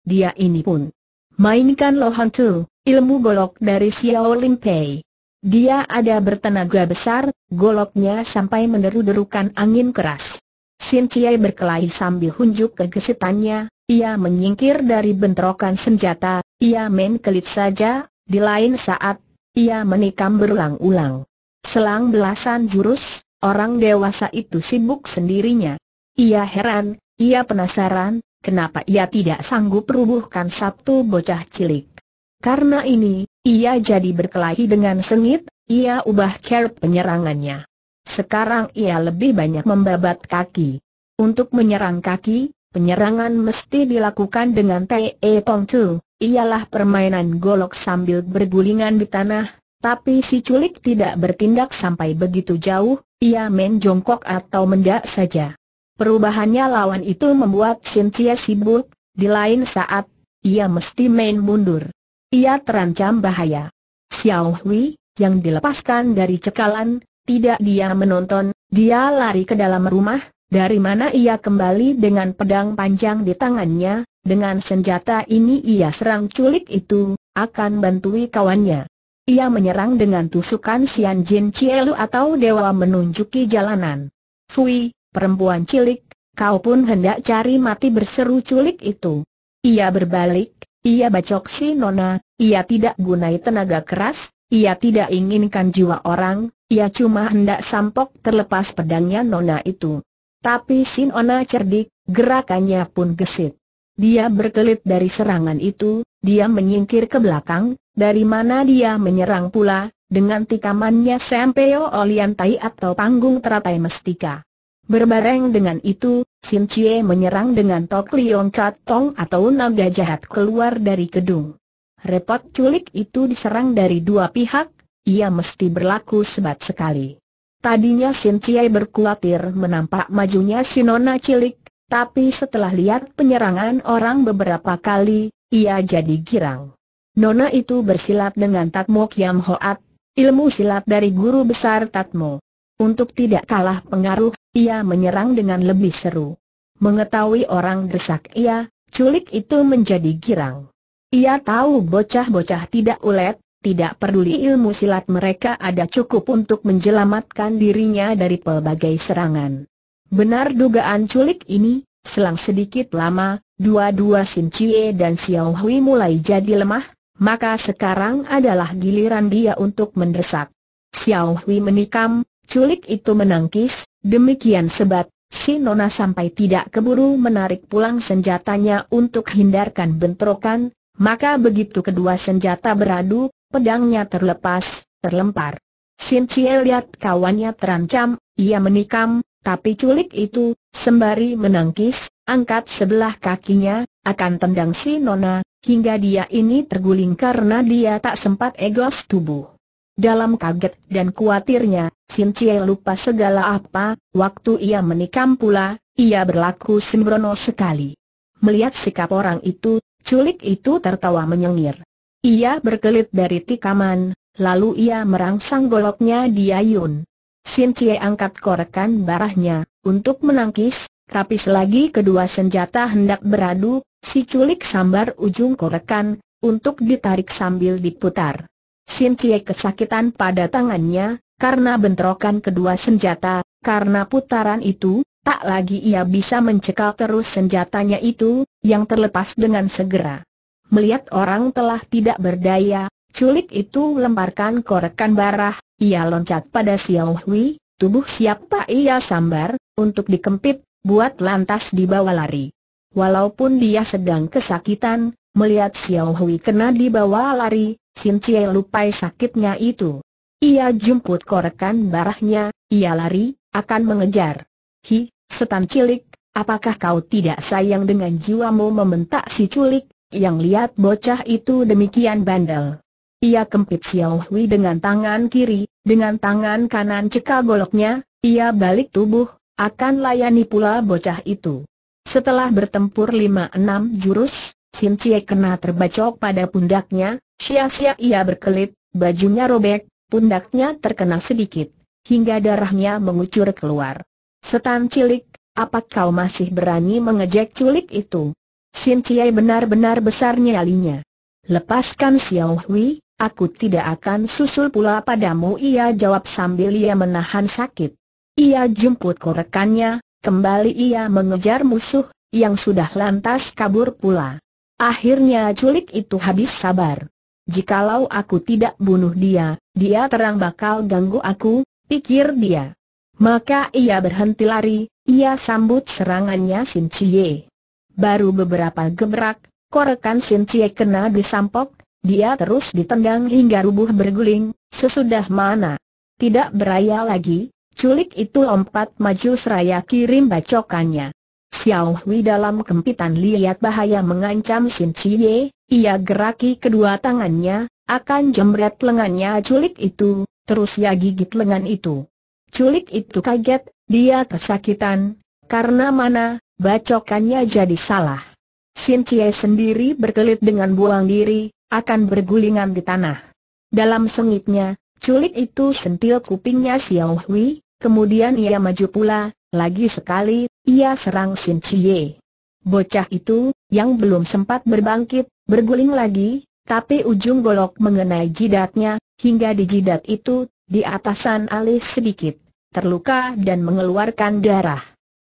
Dia ini pun mainkan lohan tu, ilmu golok dari Xiao Lim Pei. Dia ada bertenaga besar, goloknya sampai menderu-derukan angin keras. Sin Chiai berkelahi sambil hunjuk kegesitannya, ia menyingkir dari bentrokan senjata, ia main kelit saja, di lain saat, ia menikam berulang-ulang. Selang belasan jurus, orang dewasa itu sibuk sendirinya. Ia heran, ia penasaran, kenapa ia tidak sanggup rubuhkan satu bocah cilik. Karena ini, ia jadi berkelahi dengan sengit, ia ubah cara penyerangannya. Sekarang ia lebih banyak membabat kaki. Untuk menyerang kaki, penyerangan mesti dilakukan dengan Te Tong Tu, ialah permainan golok sambil bergulingan di tanah, tapi si culik tidak bertindak sampai begitu jauh, ia main jongkok atau mendak saja. Perubahannya lawan itu membuat Cynthia sibuk, di lain saat, ia mesti main mundur. Ia terancam bahaya. Xiao Hui, yang dilepaskan dari cekalan, tidak dia menonton, dia lari ke dalam rumah, dari mana ia kembali dengan pedang panjang di tangannya, dengan senjata ini ia serang culik itu, akan bantui kawannya. Ia menyerang dengan tusukan Sian Jin Cielu atau dewa menunjuki jalanan. Fui, perempuan cilik, kau pun hendak cari mati berseru culik itu. Ia berbalik, ia bacok si Nona, ia tidak gunai tenaga keras, ia tidak inginkan jiwa orang, ia cuma hendak sampok terlepas pedangnya Nona itu. Tapi si Nona cerdik, gerakannya pun gesit. Dia berkelit dari serangan itu, dia menyingkir ke belakang, dari mana dia menyerang pula, dengan tikamannya Sempeo Olian Tai atau panggung teratai mestika. Berbareng dengan itu, Sin Chie menyerang dengan Tok Liong Kat Tong atau naga jahat keluar dari gedung. Repot culik itu diserang dari dua pihak, ia mesti berlaku sebat sekali. Tadinya Sin Chie berkhawatir menampak majunya Sinona cilik, tapi setelah lihat penyerangan orang beberapa kali, ia jadi girang. Nona itu bersilat dengan Tatmo Kiam Hoat, ilmu silat dari guru besar Tatmo. Untuk tidak kalah pengaruh, ia menyerang dengan lebih seru. Mengetahui orang desak ia, culik itu menjadi girang. Ia tahu bocah-bocah tidak ulet, tidak peduli ilmu silat mereka ada cukup untuk menyelamatkan dirinya dari pelbagai serangan. Benar dugaan culik ini, selang sedikit lama, dua-dua Sin Chie dan Xiao Hui mulai jadi lemah, maka sekarang adalah giliran dia untuk mendesak. Xiao Hui menikam, Culik itu menangkis, demikian sebab, si Nona sampai tidak keburu menarik pulang senjatanya untuk hindarkan bentrokan, maka begitu kedua senjata beradu, pedangnya terlepas, terlempar. Sin Chie lihat kawannya terancam, ia menikam, tapi culik itu, sembari menangkis, angkat sebelah kakinya, akan tendang si Nona, hingga dia ini terguling karena dia tak sempat egos tubuh. Dalam kaget dan kuatirnya, Sin Chie lupa segala apa, waktu ia menikam pula, ia berlaku sembrono sekali. Melihat sikap orang itu, culik itu tertawa menyengir. Ia berkelit dari tikaman, lalu ia merangsang goloknya di ayun. Sin Chie angkat korekan barahnya, untuk menangkis, tapi selagi kedua senjata hendak beradu, si culik sambar ujung korekan, untuk ditarik sambil diputar. Sin Chie kesakitan pada tangannya, karena bentrokan kedua senjata, karena putaran itu, tak lagi ia bisa mencekal terus senjatanya itu, yang terlepas dengan segera. Melihat orang telah tidak berdaya, culik itu lemparkan korekan barah, ia loncat pada Xiao Hui, tubuh siapa ia sambar, untuk dikempit, buat lantas dibawa lari. Walaupun dia sedang kesakitan, melihat Xiao Hui kena dibawa lari, Sin Chie lupai sakitnya itu. Ia jemput korekan barahnya, ia lari, akan mengejar. Hi, setan cilik, apakah kau tidak sayang dengan jiwamu membentak si culik, yang lihat bocah itu demikian bandel. Ia kempit Xiao Hui dengan tangan kiri, dengan tangan kanan cekal goloknya, ia balik tubuh, akan layani pula bocah itu. Setelah bertempur lima enam jurus, Sin Cie kena terbacok pada pundaknya, sia-sia ia berkelit, bajunya robek, pundaknya terkena sedikit, hingga darahnya mengucur keluar. Setan cilik, apa kau masih berani mengejek culik itu? Sin Chiai benar-benar besar nyalinya. Lepaskan Xiao Hui, aku tidak akan susul pula padamu ia jawab sambil ia menahan sakit. Ia jemput korekannya, kembali ia mengejar musuh, yang sudah lantas kabur pula. Akhirnya culik itu habis sabar. Jikalau aku tidak bunuh dia, dia terang bakal ganggu aku, pikir dia. Maka ia berhenti lari, ia sambut serangannya Sin Chie. Baru beberapa gebrak, korekan Sin Chie kena disampok, dia terus ditendang hingga rubuh berguling, sesudah mana. Tidak beraya lagi, culik itu lompat maju seraya kirim bacokannya. Xiao Hui dalam kempitan lihat bahaya mengancam Sin Chie, ia geraki kedua tangannya, akan jembret lengannya culik itu, terus ia gigit lengan itu. Culik itu kaget, dia kesakitan, karena mana, bacokannya jadi salah. Sin Chie sendiri berkelit dengan buang diri, akan bergulingan di tanah. Dalam sengitnya, culik itu sentil kupingnya Xiao Hui, kemudian ia maju pula, lagi sekali, ia serang Sin Chie. Bocah itu, yang belum sempat berbangkit, berguling lagi, tapi ujung golok mengenai jidatnya, hingga di jidat itu, di atasan alis sedikit, terluka dan mengeluarkan darah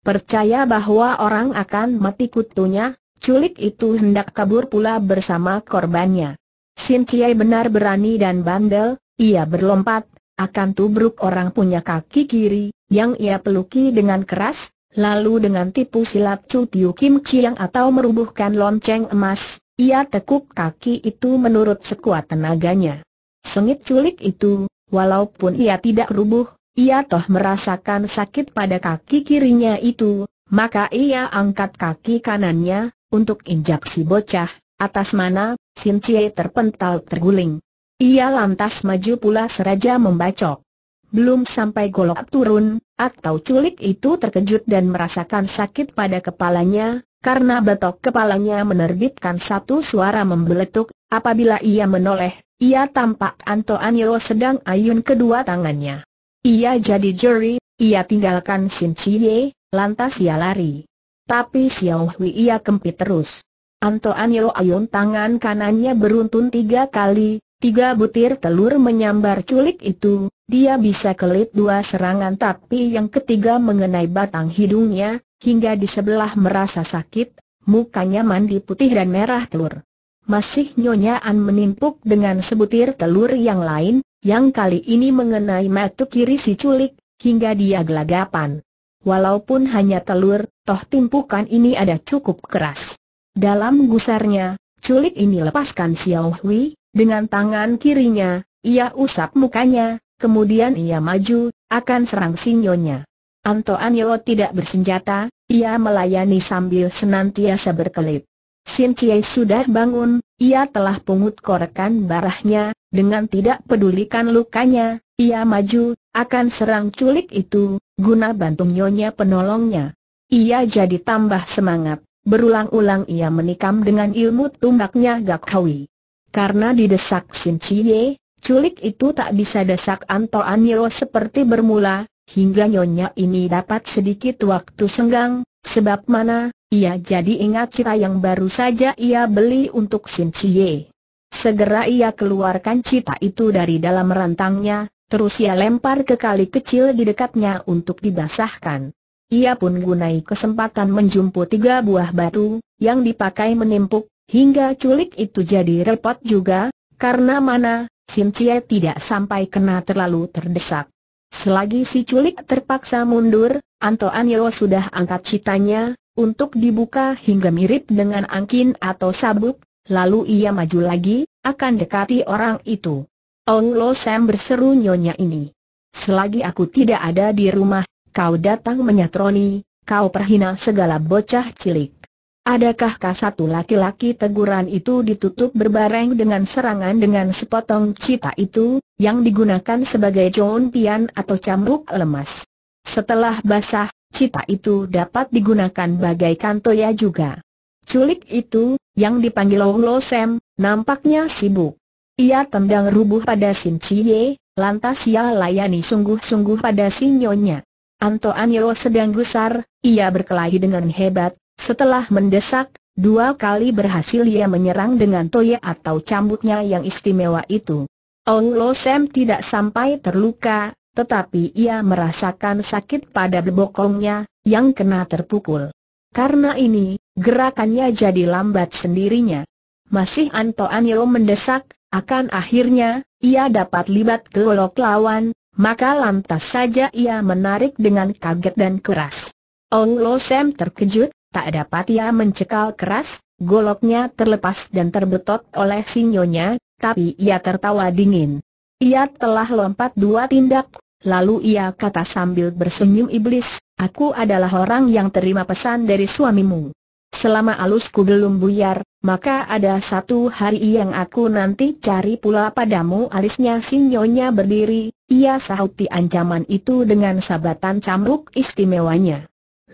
percaya bahwa orang akan mati kutunya, culik itu hendak kabur pula bersama korbannya. Sin Chiai benar berani dan bandel, ia berlompat, akan tubruk orang punya kaki kiri, yang ia peluki dengan keras, lalu dengan tipu silap Chu Tiu Kim Chiang atau merubuhkan lonceng emas, ia tekuk kaki itu menurut sekuat tenaganya. Sengit culik itu, walaupun ia tidak rubuh, ia toh merasakan sakit pada kaki kirinya itu, maka ia angkat kaki kanannya, untuk injak si bocah, atas mana, Sin Chie terpental terguling. Ia lantas maju pula seraja membacok. Belum sampai golok turun, atau culik itu terkejut dan merasakan sakit pada kepalanya, karena betok kepalanya menerbitkan satu suara membeletuk, apabila ia menoleh, ia tampak Anto Anilo sedang ayun kedua tangannya. Ia jadi juri, ia tinggalkan Sin Chie, lantas ia lari. Tapi Xiao Hui ia kempit terus. Anto Anilo ayun tangan kanannya beruntun tiga kali, tiga butir telur menyambar culik itu, dia bisa kelit dua serangan tapi yang ketiga mengenai batang hidungnya, hingga di sebelah merasa sakit, mukanya mandi putih dan merah telur. Masih nyonyaan menimpuk dengan sebutir telur yang lain, yang kali ini mengenai mata kiri si culik, hingga dia gelagapan. Walaupun hanya telur, toh timpukan ini ada cukup keras. Dalam gusarnya, culik ini lepaskan Xiao Hui, dengan tangan kirinya, ia usap mukanya, kemudian ia maju, akan serang sinyonya. Anto Anyo tidak bersenjata, ia melayani sambil senantiasa berkelit. Sin Chie sudah bangun, ia telah pungut korekan barahnya, dengan tidak pedulikan lukanya, ia maju, akan serang culik itu, guna bantu nyonya penolongnya. Ia jadi tambah semangat, berulang-ulang ia menikam dengan ilmu tumbaknya Gak Hawi. Karena didesak Sin Chie, Culik itu tak bisa desak Anto Anyo seperti bermula, hingga nyonya ini dapat sedikit waktu senggang, sebab mana, ia jadi ingat cita yang baru saja ia beli untuk Sin Chie. Segera ia keluarkan cita itu dari dalam rantangnya, terus ia lempar ke kali kecil di dekatnya untuk dibasahkan. Ia pun gunai kesempatan menjumpu tiga buah batu, yang dipakai menimpuk, hingga culik itu jadi repot juga, karena mana, Sin Cie tidak sampai kena terlalu terdesak. Selagi si culik terpaksa mundur, Anto Anyo sudah angkat citanya, untuk dibuka hingga mirip dengan angkin atau sabuk, lalu ia maju lagi, akan dekati orang itu. Ong Lo Sam berseru nyonya ini. Selagi aku tidak ada di rumah, kau datang menyatroni, kau perhina segala bocah cilik. Adakah kah satu laki-laki teguran itu ditutup berbareng dengan serangan dengan sepotong cita itu, yang digunakan sebagai John Pian atau cambuk lemas. Setelah basah, cita itu dapat digunakan bagaikan toya juga. Culik itu, yang dipanggil Lo Sem, nampaknya sibuk. Ia tendang rubuh pada Sin Chie, lantas ia layani sungguh-sungguh pada si Nyonya. Anto Anyo sedang gusar, ia berkelahi dengan hebat, setelah mendesak, dua kali berhasil ia menyerang dengan toya atau cambuknya yang istimewa itu. Ong Lo Sam tidak sampai terluka, tetapi ia merasakan sakit pada bebokongnya, yang kena terpukul. Karena ini, gerakannya jadi lambat sendirinya. Masih Anto Anyo mendesak, akan akhirnya, ia dapat libat golok lawan, maka lantas saja ia menarik dengan kaget dan keras. Ong Lo Sam terkejut, tak dapat ia mencekal keras, goloknya terlepas dan terbetot oleh sinyonya, tapi ia tertawa dingin. Ia telah lompat dua tindak, lalu ia kata sambil bersenyum iblis, aku adalah orang yang terima pesan dari suamimu. Selama alusku belum buyar, maka ada satu hari yang aku nanti cari pula padamu alisnya sinyonya berdiri, ia sahuti ancaman itu dengan sabatan cambuk istimewanya.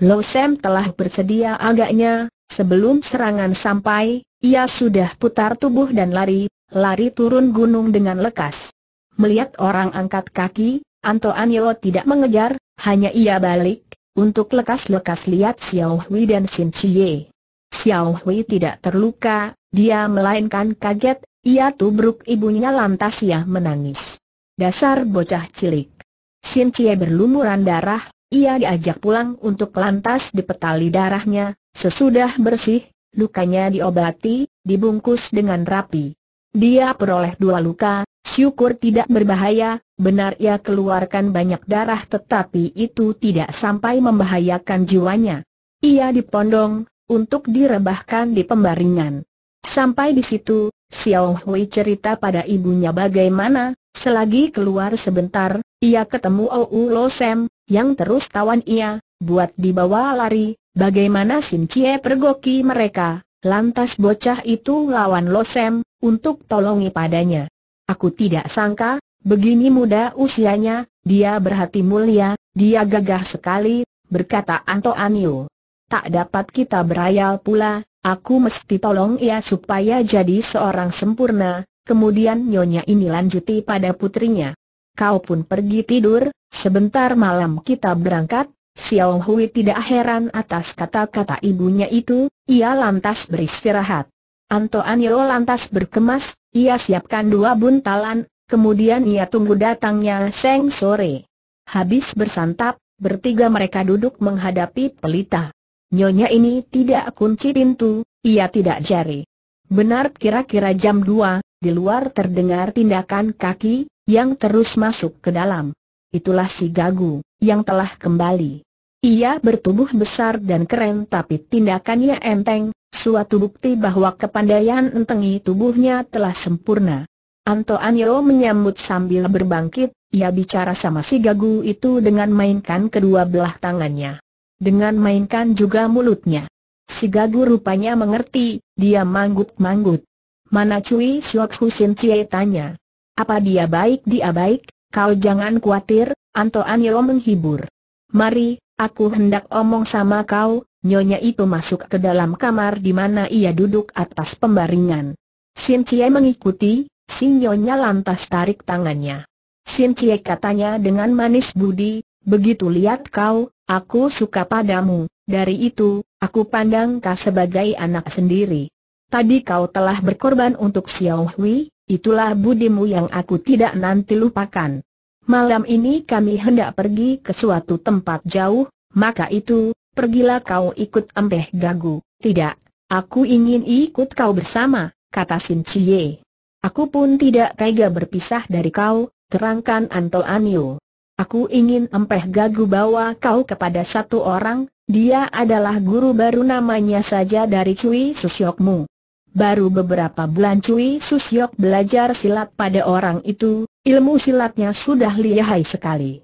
Lo Sam telah bersedia agaknya, sebelum serangan sampai, ia sudah putar tubuh dan lari, lari turun gunung dengan lekas. Melihat orang angkat kaki, Anto Anyo tidak mengejar, hanya ia balik, untuk lekas-lekas lihat Xiao Hui dan Xin Chie. Xiao Hui tidak terluka, dia melainkan kaget, ia tubruk ibunya lantas ia menangis. Dasar bocah cilik. Xin Chie berlumuran darah, ia diajak pulang untuk lantas dipetali darahnya, sesudah bersih, lukanya diobati, dibungkus dengan rapi. Dia peroleh dua luka, syukur tidak berbahaya, benar ia keluarkan banyak darah tetapi itu tidak sampai membahayakan jiwanya. Ia dipondong, untuk direbahkan di pembaringan. Sampai di situ, Xiao Hui cerita pada ibunya bagaimana, selagi keluar sebentar, ia ketemu Ou Lo Sem, yang terus tawan ia, buat dibawa lari, bagaimana Sim Chie pergoki mereka, lantas bocah itu lawan Lo Sem, untuk tolongi padanya. Aku tidak sangka, begini muda usianya, dia berhati mulia, dia gagah sekali, berkata Anto Anio. Tak dapat kita berayal pula, aku mesti tolong ia supaya jadi seorang sempurna, kemudian nyonya ini lanjuti pada putrinya. Kau pun pergi tidur, Sebentar malam kita berangkat, Xiao Hui tidak heran atas kata-kata ibunya itu, ia lantas beristirahat. Anto Anyo lantas berkemas, ia siapkan dua buntalan, kemudian ia tunggu datangnya Seng sore. Habis bersantap, bertiga mereka duduk menghadapi pelita. Nyonya ini tidak kunci pintu, ia tidak jari. Benar kira-kira jam 2, di luar terdengar tindakan kaki, yang terus masuk ke dalam itulah si Gagu, yang telah kembali. Ia bertubuh besar dan keren tapi tindakannya enteng, suatu bukti bahwa kepandaian entengi tubuhnya telah sempurna. Anto Anyo menyambut sambil berbangkit, ia bicara sama si Gagu itu dengan mainkan kedua belah tangannya. Dengan mainkan juga mulutnya. Si Gagu rupanya mengerti, dia manggut-manggut. Mana Cui Suak Husin Cie tanya. Apa dia baik dia baik, Kau jangan khawatir, Anto Anyo menghibur. Mari, aku hendak omong sama kau, nyonya itu masuk ke dalam kamar di mana ia duduk atas pembaringan. Sin Chie mengikuti, Sinyonya lantas tarik tangannya. Sin Cie katanya dengan manis budi, begitu lihat kau, aku suka padamu, dari itu, aku pandang kau sebagai anak sendiri. Tadi kau telah berkorban untuk Xiao Hui, itulah budimu yang aku tidak nanti lupakan. Malam ini kami hendak pergi ke suatu tempat jauh, maka itu, pergilah kau ikut Empeh Gagu. Tidak, aku ingin ikut kau bersama, kata Sin Cie. Aku pun tidak tega berpisah dari kau, terangkan Antonio. Aku ingin Empeh Gagu bawa kau kepada satu orang, dia adalah guru baru namanya saja dari Cui Susyokmu. Baru beberapa bulan Cui Susyok belajar silat pada orang itu, ilmu silatnya sudah lihai sekali.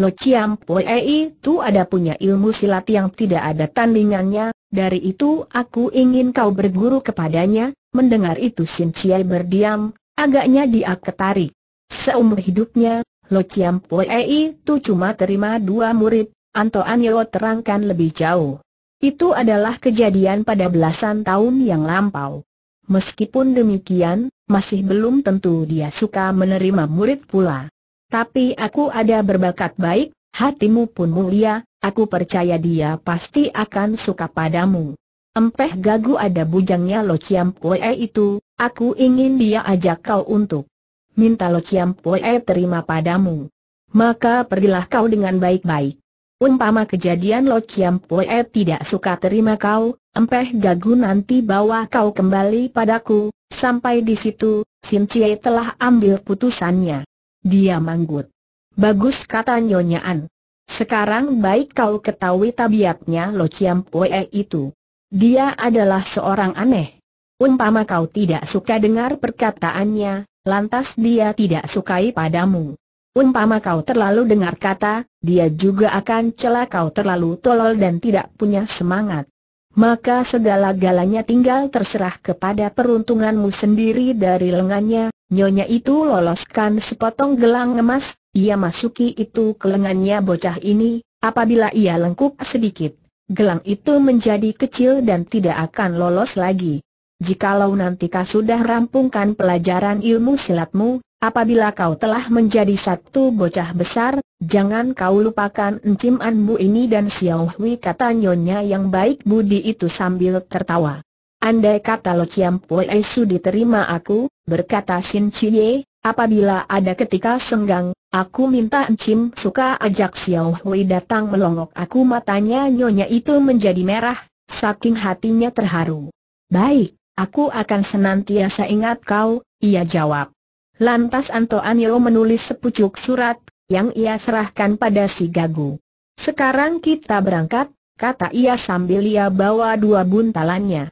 Lo Chiam Pue itu ada punya ilmu silat yang tidak ada tandingannya, dari itu aku ingin kau berguru kepadanya, Mendengar itu Sin Chiai berdiam, agaknya dia ketarik. Seumur hidupnya, Lo Chiam Pue itu cuma terima dua murid, Anto Anyo terangkan lebih jauh. Itu adalah kejadian pada belasan tahun yang lampau. Meskipun demikian, masih belum tentu dia suka menerima murid pula. Tapi aku ada berbakat baik, hatimu pun mulia, aku percaya dia pasti akan suka padamu. Empeh gagu ada bujangnya Lo Chiam Pue itu, aku ingin dia ajak kau untuk minta Lo Chiam Pue terima padamu. Maka pergilah kau dengan baik-baik. Umpama kejadian Lo Chiam Pue tidak suka terima kau, Empeh gagu nanti bawa kau kembali padaku, sampai di situ, Sin Chie telah ambil putusannya. Dia manggut. Bagus kata Nyonyaan. Sekarang baik kau ketahui tabiatnya Lo Chiam Pue itu. Dia adalah seorang aneh. Umpama kau tidak suka dengar perkataannya, lantas dia tidak sukai padamu. Umpama kau terlalu dengar kata, dia juga akan celah kau terlalu tolol dan tidak punya semangat. Maka segala-galanya tinggal terserah kepada peruntunganmu sendiri dari lengannya, nyonya itu loloskan sepotong gelang emas, ia masuki itu ke lengannya bocah ini, apabila ia lengkup sedikit gelang itu menjadi kecil dan tidak akan lolos lagi. Jikalau nanti kau sudah rampungkan pelajaran ilmu silatmu, apabila kau telah menjadi satu bocah besar, jangan kau lupakan Encim ini dan Xiao Hui kata nyonya yang baik budi itu sambil tertawa. Andai kata Lo Chiam Pue Su diterima aku, berkata Sin Chie, apabila ada ketika senggang, Aku minta Encim suka ajak Xiao Hui datang melongok aku matanya nyonya itu menjadi merah, saking hatinya terharu. Baik, aku akan senantiasa ingat kau, ia jawab. Lantas Anto Anio menulis sepucuk surat, yang ia serahkan pada si Gagu. Sekarang kita berangkat, kata ia sambil ia bawa dua buntalannya.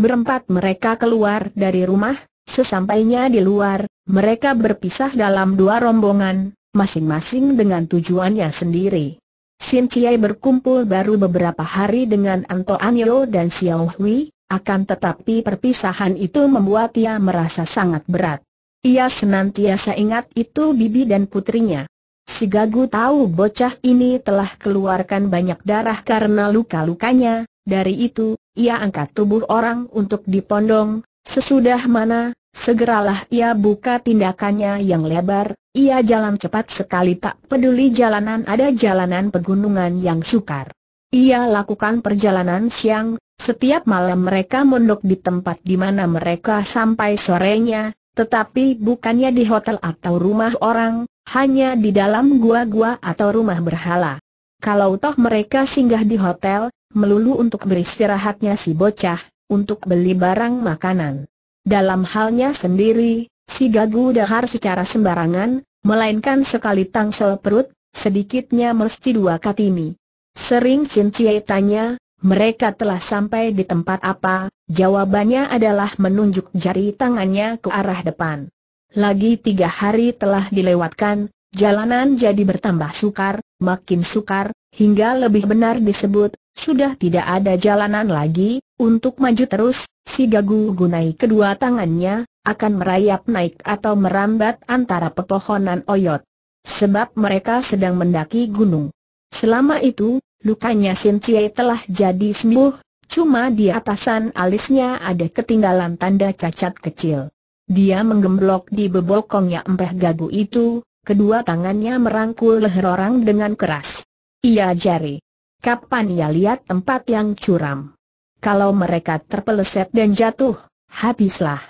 Berempat mereka keluar dari rumah, sesampainya di luar, mereka berpisah dalam dua rombongan, masing-masing dengan tujuannya sendiri. Sin Chiai berkumpul baru beberapa hari dengan Anto Anyo dan Xiao Hui, akan tetapi perpisahan itu membuat ia merasa sangat berat. Ia senantiasa ingat itu bibi dan putrinya. Si Gagu tahu bocah ini telah keluarkan banyak darah karena luka-lukanya, dari itu, ia angkat tubuh orang untuk dipondong, sesudah mana, segeralah ia buka tindakannya yang lebar, ia jalan cepat sekali tak peduli jalanan ada jalanan pegunungan yang sukar. Ia lakukan perjalanan siang, setiap malam mereka mondok di tempat di mana mereka sampai sorenya, tetapi bukannya di hotel atau rumah orang, hanya di dalam gua-gua atau rumah berhala. Kalau toh mereka singgah di hotel, melulu untuk beristirahatnya si bocah, untuk beli barang makanan. Dalam halnya sendiri, si gagu dahar secara sembarangan, melainkan sekali tangsel perut, sedikitnya mesti dua katimi. Sering Cie tanya, mereka telah sampai di tempat apa, jawabannya adalah menunjuk jari tangannya ke arah depan. Lagi tiga hari telah dilewatkan, jalanan jadi bertambah sukar, makin sukar, hingga lebih benar disebut, sudah tidak ada jalanan lagi, untuk maju terus, si Gagu gunai kedua tangannya, akan merayap naik atau merambat antara pepohonan oyot. Sebab mereka sedang mendaki gunung. Selama itu, lukanya Sin Cie telah jadi sembuh, cuma di atasan alisnya ada ketinggalan tanda cacat kecil. dia menggemblok di bebokongnya empeh gagu itu, kedua tangannya merangkul leher orang dengan keras. Ia jari. Kapan ia lihat tempat yang curam? Kalau mereka terpeleset dan jatuh, habislah.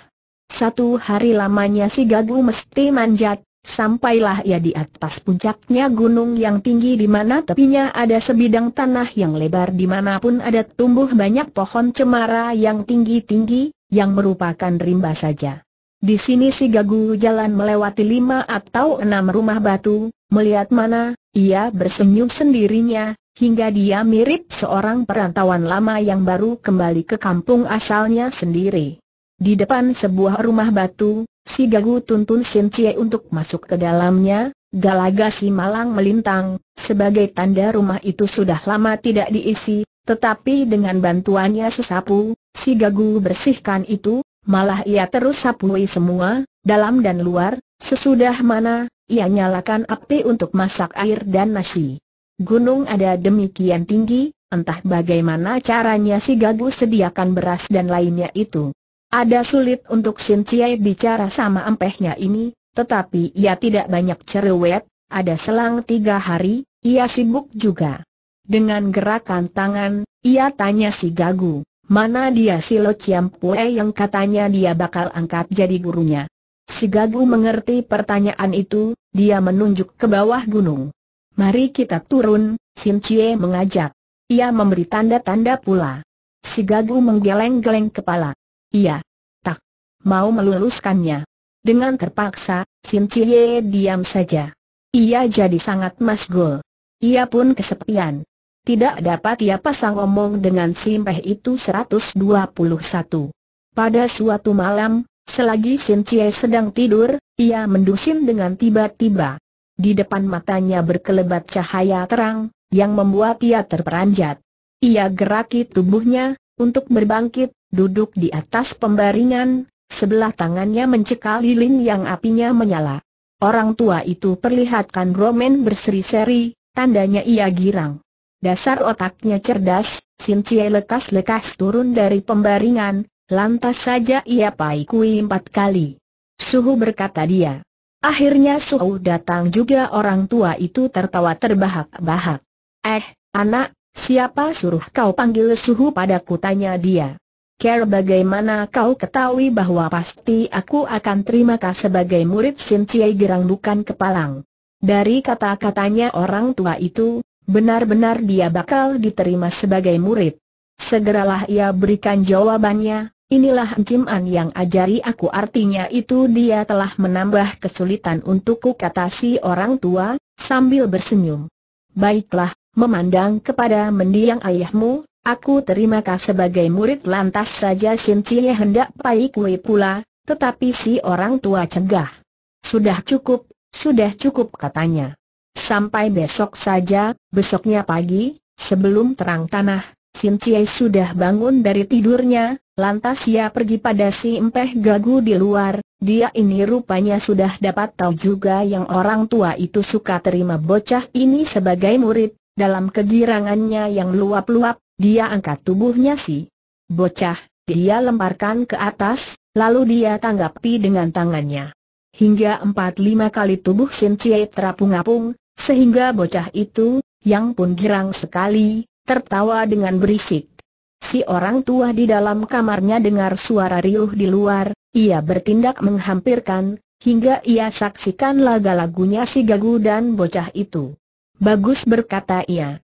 Satu hari lamanya si gagu mesti manjat, sampailah ia di atas puncaknya gunung yang tinggi di mana tepinya ada sebidang tanah yang lebar di mana pun ada tumbuh banyak pohon cemara yang tinggi-tinggi, yang merupakan rimba saja. Di sini si gagu jalan melewati lima atau enam rumah batu, melihat mana, ia bersenyum sendirinya, hingga dia mirip seorang perantauan lama yang baru kembali ke kampung asalnya sendiri. Di depan sebuah rumah batu, si Gagu tuntun Sin Cie untuk masuk ke dalamnya, galaga si Malang melintang, sebagai tanda rumah itu sudah lama tidak diisi, tetapi dengan bantuannya sesapu, si Gagu bersihkan itu, malah ia terus sapui semua, dalam dan luar, sesudah mana, ia nyalakan api untuk masak air dan nasi. Gunung ada demikian tinggi, entah bagaimana caranya si Gagu sediakan beras dan lainnya itu. Ada sulit untuk Sin Chiai bicara sama empehnya ini, tetapi ia tidak banyak cerewet, ada selang tiga hari, ia sibuk juga. Dengan gerakan tangan, ia tanya si Gagu, mana dia si Lo Pue yang katanya dia bakal angkat jadi gurunya. Si Gagu mengerti pertanyaan itu, dia menunjuk ke bawah gunung. Mari kita turun, Sin Chie mengajak. Ia memberi tanda-tanda pula. Si Gagu menggeleng-geleng kepala. Iya. Tak. Mau meluluskannya. Dengan terpaksa, Sin Chie diam saja. Ia jadi sangat masgul. Ia pun kesepian. Tidak dapat ia pasang omong dengan simpeh itu 121. Pada suatu malam, selagi Sin Chie sedang tidur, ia mendusin dengan tiba-tiba. Di depan matanya berkelebat cahaya terang, yang membuat ia terperanjat. Ia geraki tubuhnya, untuk berbangkit, duduk di atas pembaringan, sebelah tangannya mencekal lilin yang apinya menyala. Orang tua itu perlihatkan romen berseri-seri, tandanya ia girang. Dasar otaknya cerdas, Sincie lekas-lekas turun dari pembaringan, lantas saja ia paikui empat kali. Suhu berkata dia. Akhirnya Suhu datang juga orang tua itu tertawa terbahak-bahak. Eh, anak, Siapa suruh kau panggil suhu padaku tanya dia. Care bagaimana kau ketahui bahwa pasti aku akan terima kau sebagai murid Sin Chiai Girang bukan kepalang. Dari kata-katanya orang tua itu, benar-benar dia bakal diterima sebagai murid. Segeralah ia berikan jawabannya, inilah enciman yang ajari aku artinya itu dia telah menambah kesulitan untukku kata si orang tua, sambil bersenyum. Baiklah, Memandang kepada mendiang ayahmu, aku terima kau sebagai murid lantas saja Sin Cie hendak pai kue pula, tetapi si orang tua cegah. Sudah cukup, sudah cukup katanya. Sampai besok saja, besoknya pagi, sebelum terang tanah, Sin Cie sudah bangun dari tidurnya, lantas ia pergi pada si empeh gagu di luar, dia ini rupanya sudah dapat tahu juga yang orang tua itu suka terima bocah ini sebagai murid, dalam kegirangannya yang luap-luap, dia angkat tubuhnya si bocah, dia lemparkan ke atas, lalu dia tanggapi dengan tangannya. Hingga empat lima kali tubuh Sin Cie terapung-apung, sehingga bocah itu, yang pun girang sekali, tertawa dengan berisik. Si orang tua di dalam kamarnya dengar suara riuh di luar, ia bertindak menghampirkan, hingga ia saksikan laga-lagunya si Gagu dan bocah itu. Bagus berkata ia.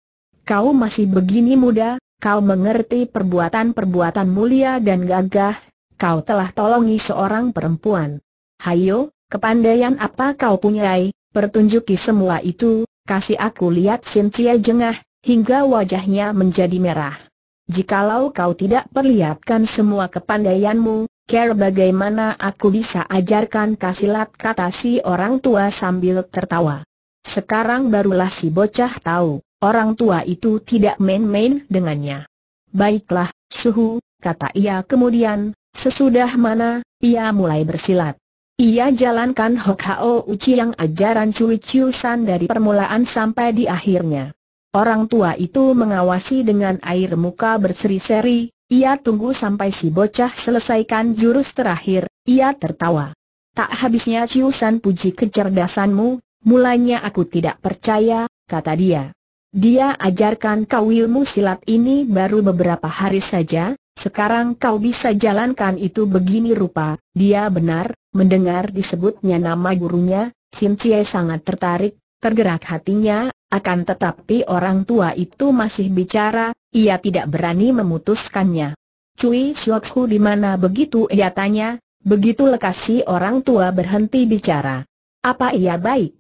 Kau masih begini muda, kau mengerti perbuatan-perbuatan mulia dan gagah, kau telah tolongi seorang perempuan. Hayo, kepandaian apa kau punyai, pertunjuki semua itu, kasih aku lihat Cynthia jengah, hingga wajahnya menjadi merah. Jikalau kau tidak perlihatkan semua kepandaianmu, care bagaimana aku bisa ajarkan kasilat kata si orang tua sambil tertawa. Sekarang barulah si bocah tahu, orang tua itu tidak main-main dengannya. Baiklah, suhu, kata ia kemudian, sesudah mana, ia mulai bersilat. Ia jalankan Hok Hao Uci yang ajaran Cui Ciu San dari permulaan sampai di akhirnya. Orang tua itu mengawasi dengan air muka berseri-seri, ia tunggu sampai si bocah selesaikan jurus terakhir, ia tertawa. Tak habisnya ciusan puji kecerdasanmu, mulanya aku tidak percaya, kata dia. Dia ajarkan kau ilmu silat ini baru beberapa hari saja, sekarang kau bisa jalankan itu begini rupa, dia benar, mendengar disebutnya nama gurunya, Sin Cie sangat tertarik, tergerak hatinya, akan tetapi orang tua itu masih bicara, ia tidak berani memutuskannya. Cui Xiokhu di mana begitu ia tanya, begitu lekasi orang tua berhenti bicara. Apa ia baik?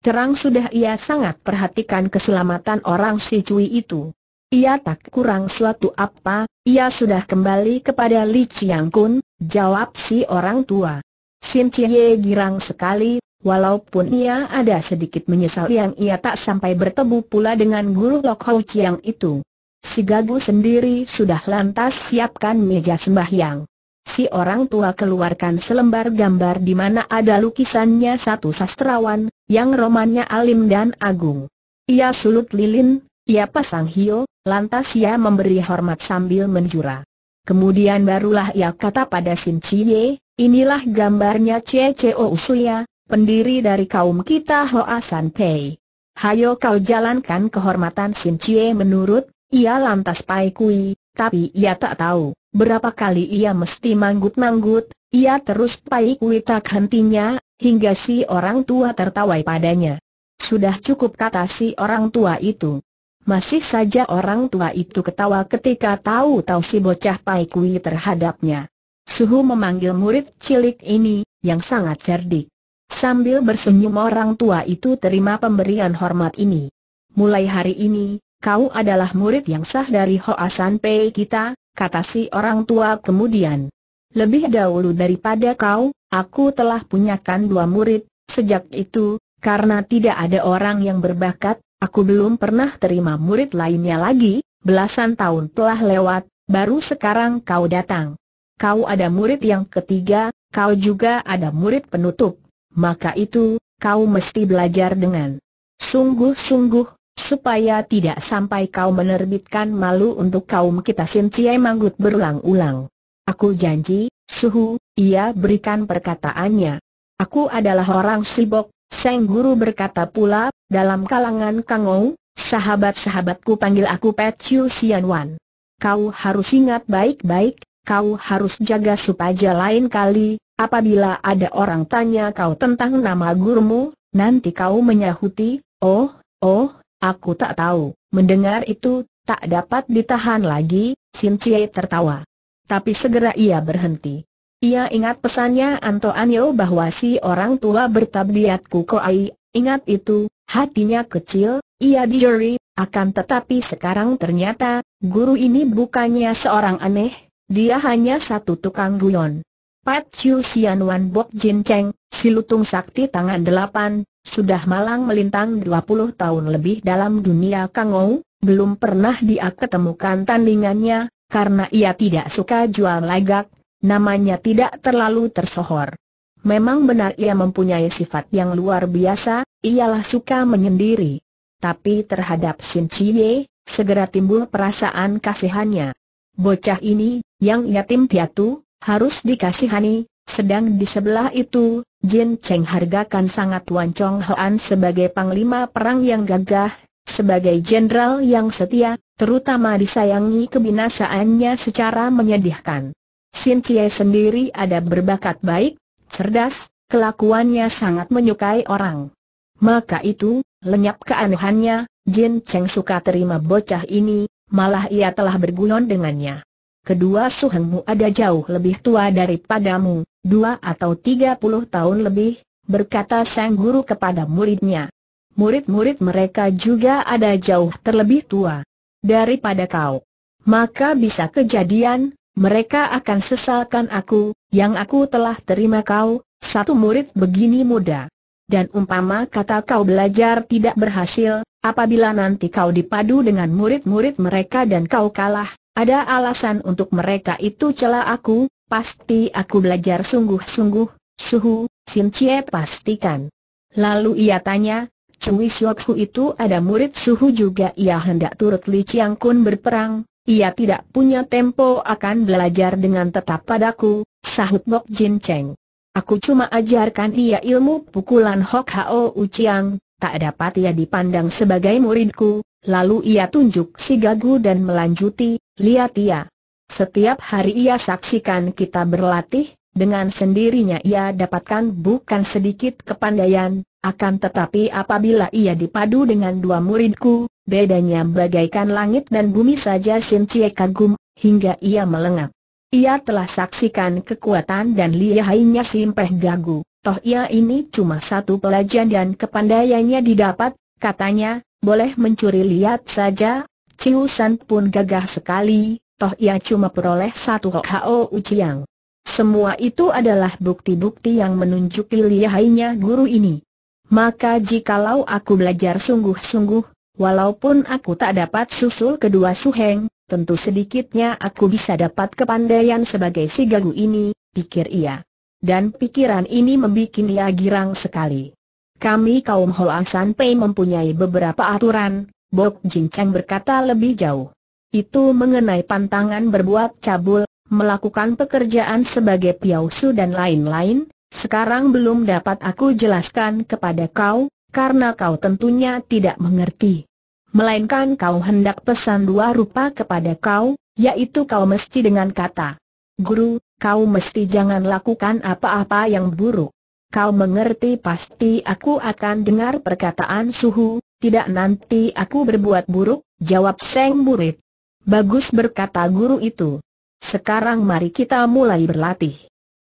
Terang sudah ia sangat perhatikan keselamatan orang si Cui itu. Ia tak kurang suatu apa, ia sudah kembali kepada Li Chiang Kun, jawab si orang tua. Sin Chie girang sekali, walaupun ia ada sedikit menyesal yang ia tak sampai bertemu pula dengan guru Lok Hou Chiang itu. Si Gagu sendiri sudah lantas siapkan meja sembahyang si orang tua keluarkan selembar gambar di mana ada lukisannya satu sastrawan, yang romannya alim dan agung. Ia sulut lilin, ia pasang hio, lantas ia memberi hormat sambil menjura. Kemudian barulah ia kata pada Sin Chie, inilah gambarnya Ceo Usuya, pendiri dari kaum kita Hoa San Pei. Hayo kau jalankan kehormatan Sin Chie menurut, ia lantas pai kui, tapi ia tak tahu Berapa kali ia mesti manggut-manggut, ia terus pai tak hentinya, hingga si orang tua tertawai padanya. Sudah cukup kata si orang tua itu. Masih saja orang tua itu ketawa ketika tahu-tahu si bocah pai kui terhadapnya. Suhu memanggil murid cilik ini, yang sangat cerdik. Sambil bersenyum orang tua itu terima pemberian hormat ini. Mulai hari ini, kau adalah murid yang sah dari Hoa San Pei kita, kata si orang tua kemudian. Lebih dahulu daripada kau, aku telah punyakan dua murid, sejak itu, karena tidak ada orang yang berbakat, aku belum pernah terima murid lainnya lagi, belasan tahun telah lewat, baru sekarang kau datang. Kau ada murid yang ketiga, kau juga ada murid penutup, maka itu, kau mesti belajar dengan sungguh-sungguh, supaya tidak sampai kau menerbitkan malu untuk kaum kita Sin manggut berulang-ulang. Aku janji, suhu, ia berikan perkataannya. Aku adalah orang sibuk, Seng Guru berkata pula, dalam kalangan Kangou, sahabat-sahabatku panggil aku Pet Chiu Sian Wan. Kau harus ingat baik-baik, kau harus jaga supaya lain kali, apabila ada orang tanya kau tentang nama gurumu, nanti kau menyahuti, oh, oh, Aku tak tahu. Mendengar itu, tak dapat ditahan lagi, Sin Cie tertawa. Tapi segera ia berhenti. Ia ingat pesannya Anto Anyo bahwa si orang tua bertabiat kukoai, ingat itu, hatinya kecil, ia dijeri, akan tetapi sekarang ternyata, guru ini bukannya seorang aneh, dia hanya satu tukang guyon. Pat Chiu Sian Wan Bok Jin Cheng, si lutung sakti tangan delapan, sudah malang melintang 20 tahun lebih dalam dunia Kangou, belum pernah dia ketemukan tandingannya, karena ia tidak suka jual lagak, namanya tidak terlalu tersohor. Memang benar ia mempunyai sifat yang luar biasa, ialah suka menyendiri. Tapi terhadap Sin Chie, segera timbul perasaan kasihannya. Bocah ini, yang yatim piatu, harus dikasihani, sedang di sebelah itu, Jin Cheng hargakan sangat Wan Chong Hoan sebagai panglima perang yang gagah, sebagai jenderal yang setia, terutama disayangi kebinasaannya secara menyedihkan. Sin Chie sendiri ada berbakat baik, cerdas, kelakuannya sangat menyukai orang. Maka itu, lenyap keanehannya, Jin Cheng suka terima bocah ini, malah ia telah berguyon dengannya. Kedua suhengmu ada jauh lebih tua daripadamu, dua atau tiga puluh tahun lebih, berkata sang guru kepada muridnya. Murid-murid mereka juga ada jauh terlebih tua daripada kau. Maka bisa kejadian, mereka akan sesalkan aku, yang aku telah terima kau, satu murid begini muda. Dan umpama kata kau belajar tidak berhasil, apabila nanti kau dipadu dengan murid-murid mereka dan kau kalah, ada alasan untuk mereka itu celah aku, Pasti aku belajar sungguh-sungguh, suhu, Sin Cie pastikan. Lalu ia tanya, Cui Sioksu itu ada murid suhu juga ia hendak turut Li Chiang Kun berperang, ia tidak punya tempo akan belajar dengan tetap padaku, sahut Bok Jin Cheng. Aku cuma ajarkan ia ilmu pukulan Hok Hao Uciang, tak dapat ia dipandang sebagai muridku, lalu ia tunjuk si gagu dan melanjuti, lihat ia. Setiap hari ia saksikan kita berlatih, dengan sendirinya ia dapatkan bukan sedikit kepandaian, akan tetapi apabila ia dipadu dengan dua muridku, bedanya bagaikan langit dan bumi saja Sin Cie kagum, hingga ia melengak. Ia telah saksikan kekuatan dan lihainya simpeh gagu. Toh ia ini cuma satu pelajar dan kepandaiannya didapat, katanya, boleh mencuri lihat saja. Ciu San pun gagah sekali, toh ia cuma peroleh satu HO Uciang. Semua itu adalah bukti-bukti yang menunjuki lihainya guru ini. Maka jikalau aku belajar sungguh-sungguh, walaupun aku tak dapat susul kedua suheng, tentu sedikitnya aku bisa dapat kepandaian sebagai si gagu ini, pikir ia. Dan pikiran ini membuat ia girang sekali. Kami kaum Hoa San Pei mempunyai beberapa aturan, Bok Cheng berkata lebih jauh. Itu mengenai pantangan berbuat cabul, melakukan pekerjaan sebagai piausu dan lain-lain, sekarang belum dapat aku jelaskan kepada kau, karena kau tentunya tidak mengerti. Melainkan kau hendak pesan dua rupa kepada kau, yaitu kau mesti dengan kata, Guru, kau mesti jangan lakukan apa-apa yang buruk. Kau mengerti pasti aku akan dengar perkataan suhu, tidak nanti aku berbuat buruk, jawab Seng Burit. Bagus berkata guru itu. Sekarang mari kita mulai berlatih.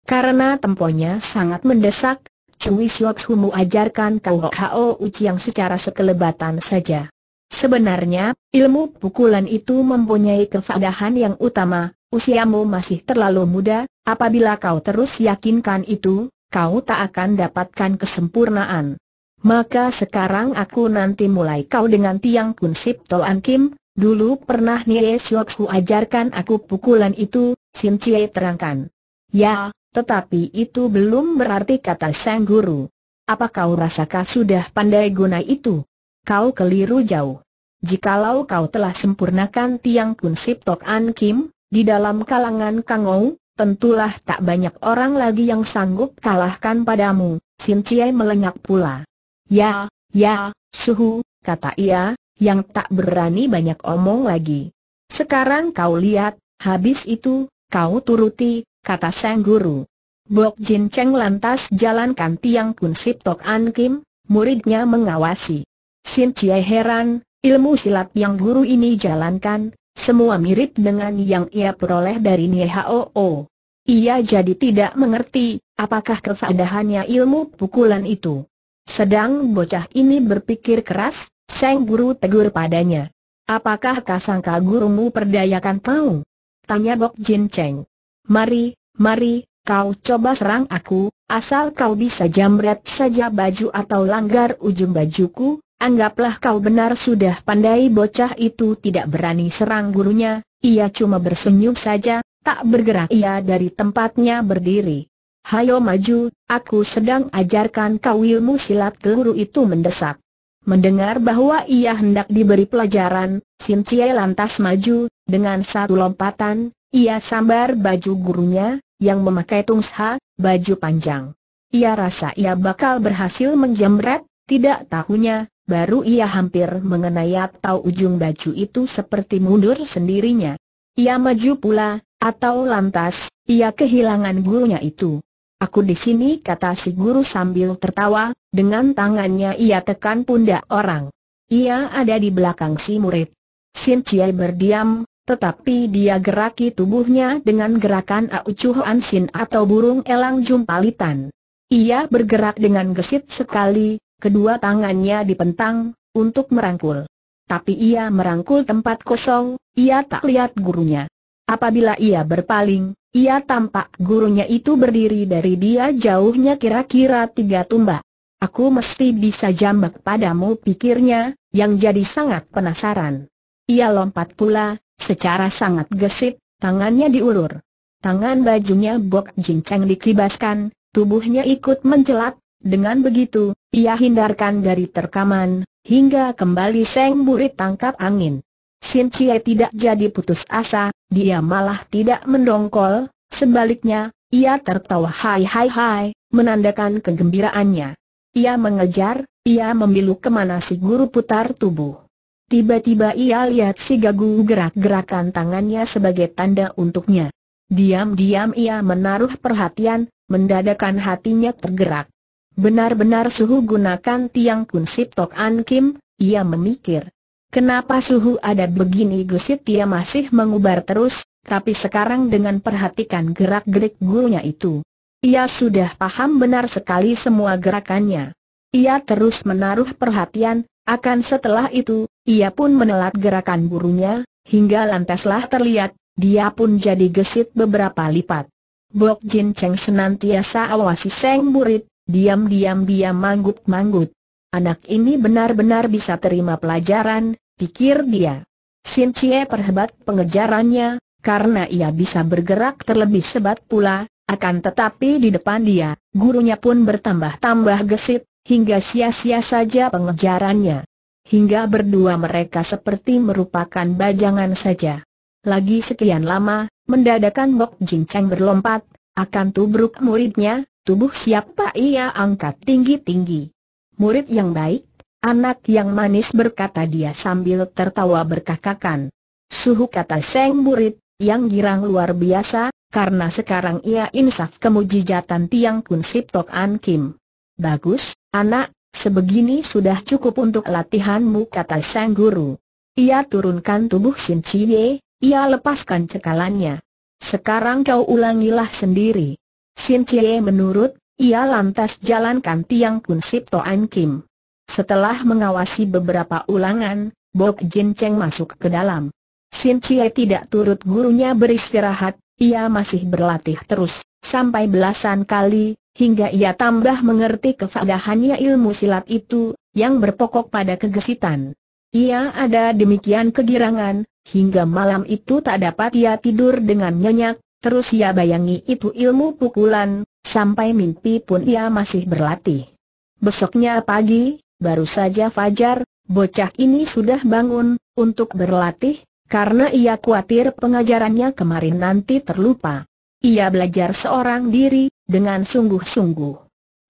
Karena temponya sangat mendesak, Cui Siok Humu ajarkan kau Hao Uci yang secara sekelebatan saja. Sebenarnya, ilmu pukulan itu mempunyai kefadahan yang utama, usiamu masih terlalu muda, apabila kau terus yakinkan itu, kau tak akan dapatkan kesempurnaan. Maka sekarang aku nanti mulai kau dengan tiang kun sip Toan Kim, dulu pernah Nie Siok ajarkan aku pukulan itu, Sin Chie terangkan. Ya, tetapi itu belum berarti kata sang guru. Apa kau rasakah sudah pandai guna itu? kau keliru jauh. Jikalau kau telah sempurnakan tiang kun sip tok an kim, di dalam kalangan kangou, tentulah tak banyak orang lagi yang sanggup kalahkan padamu, Sin Chiai melengak pula. Ya, ya, suhu, kata ia, yang tak berani banyak omong lagi. Sekarang kau lihat, habis itu, kau turuti, kata sang guru. Bok Jin Cheng lantas jalankan tiang kun sip tok an kim, muridnya mengawasi. Sin Chie heran, ilmu silat yang guru ini jalankan, semua mirip dengan yang ia peroleh dari Hoo. Ia jadi tidak mengerti, apakah kefadahannya ilmu pukulan itu. Sedang bocah ini berpikir keras, Sang guru tegur padanya. Apakah kasangka gurumu perdayakan mau? Tanya Bok Jin Cheng. Mari, mari, kau coba serang aku, asal kau bisa jamret saja baju atau langgar ujung bajuku, Anggaplah kau benar sudah pandai bocah itu tidak berani serang gurunya, ia cuma bersenyum saja, tak bergerak ia dari tempatnya berdiri. Hayo maju, aku sedang ajarkan kau ilmu silat guru itu mendesak. Mendengar bahwa ia hendak diberi pelajaran, Sin Cie lantas maju, dengan satu lompatan, ia sambar baju gurunya, yang memakai tungsha, baju panjang. Ia rasa ia bakal berhasil menjemret, tidak tahunya, baru ia hampir mengenai atau ujung baju itu seperti mundur sendirinya. Ia maju pula, atau lantas, ia kehilangan gurunya itu. Aku di sini kata si guru sambil tertawa, dengan tangannya ia tekan pundak orang. Ia ada di belakang si murid. Sin Chiai berdiam, tetapi dia geraki tubuhnya dengan gerakan aucuhan sin atau burung elang jumpalitan. Ia bergerak dengan gesit sekali, kedua tangannya dipentang, untuk merangkul. Tapi ia merangkul tempat kosong, ia tak lihat gurunya. Apabila ia berpaling, ia tampak gurunya itu berdiri dari dia jauhnya kira-kira tiga tumbak. Aku mesti bisa jambak padamu pikirnya, yang jadi sangat penasaran. Ia lompat pula, secara sangat gesit, tangannya diulur. Tangan bajunya Bok Jincang dikibaskan, tubuhnya ikut mencelat, dengan begitu, ia hindarkan dari terkaman, hingga kembali Seng Burit tangkap angin. Sin Chie tidak jadi putus asa, dia malah tidak mendongkol, sebaliknya, ia tertawa hai hai hai, menandakan kegembiraannya. Ia mengejar, ia memiluk ke mana si guru putar tubuh. Tiba-tiba ia lihat si gagu gerak-gerakan tangannya sebagai tanda untuknya. Diam-diam ia menaruh perhatian, mendadakan hatinya tergerak. Benar-benar suhu gunakan tiang kunsip Tok An Kim, ia memikir. Kenapa suhu ada begini gesit ia masih mengubar terus, tapi sekarang dengan perhatikan gerak-gerik gurunya itu. Ia sudah paham benar sekali semua gerakannya. Ia terus menaruh perhatian, akan setelah itu, ia pun menelat gerakan gurunya, hingga lantaslah terlihat, dia pun jadi gesit beberapa lipat. Bok Jin Cheng senantiasa awasi Seng murid, diam-diam dia manggut-manggut. Anak ini benar-benar bisa terima pelajaran, pikir dia. Sin Chie perhebat pengejarannya, karena ia bisa bergerak terlebih sebat pula, akan tetapi di depan dia, gurunya pun bertambah-tambah gesit, hingga sia-sia saja pengejarannya. Hingga berdua mereka seperti merupakan bajangan saja. Lagi sekian lama, mendadakan Bok Jin Cheng berlompat, akan tubruk muridnya, tubuh siapa ia angkat tinggi-tinggi. Murid yang baik, Anak yang manis berkata dia sambil tertawa berkakakan. Suhu kata Seng murid, yang girang luar biasa, karena sekarang ia insaf kemujijatan tiang kun Sip Tok An Kim. Bagus, anak, sebegini sudah cukup untuk latihanmu kata Sang Guru. Ia turunkan tubuh Sin Chie, ia lepaskan cekalannya. Sekarang kau ulangilah sendiri. Sin Chie menurut, ia lantas jalankan tiang kun Sip Tok An Kim. Setelah mengawasi beberapa ulangan, Bok Jin Cheng masuk ke dalam. Sin Chie tidak turut gurunya beristirahat, ia masih berlatih terus, sampai belasan kali, hingga ia tambah mengerti kefadahannya ilmu silat itu, yang berpokok pada kegesitan. Ia ada demikian kegirangan, hingga malam itu tak dapat ia tidur dengan nyenyak, terus ia bayangi itu ilmu pukulan, sampai mimpi pun ia masih berlatih. Besoknya pagi, Baru saja Fajar, bocah ini sudah bangun, untuk berlatih, karena ia khawatir pengajarannya kemarin nanti terlupa. Ia belajar seorang diri, dengan sungguh-sungguh.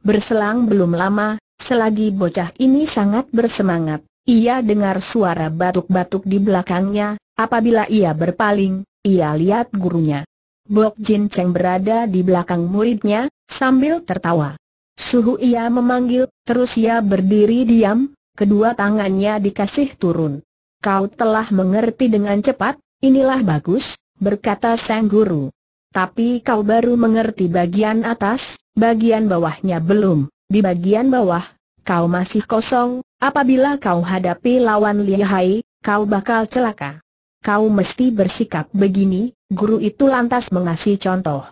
Berselang belum lama, selagi bocah ini sangat bersemangat, ia dengar suara batuk-batuk di belakangnya, apabila ia berpaling, ia lihat gurunya. Bok Jin Cheng berada di belakang muridnya, sambil tertawa. Suhu ia memanggil, terus ia berdiri diam, kedua tangannya dikasih turun. Kau telah mengerti dengan cepat, inilah bagus, berkata sang guru. Tapi kau baru mengerti bagian atas, bagian bawahnya belum, di bagian bawah, kau masih kosong, apabila kau hadapi lawan lihai, kau bakal celaka. Kau mesti bersikap begini, guru itu lantas mengasih contoh.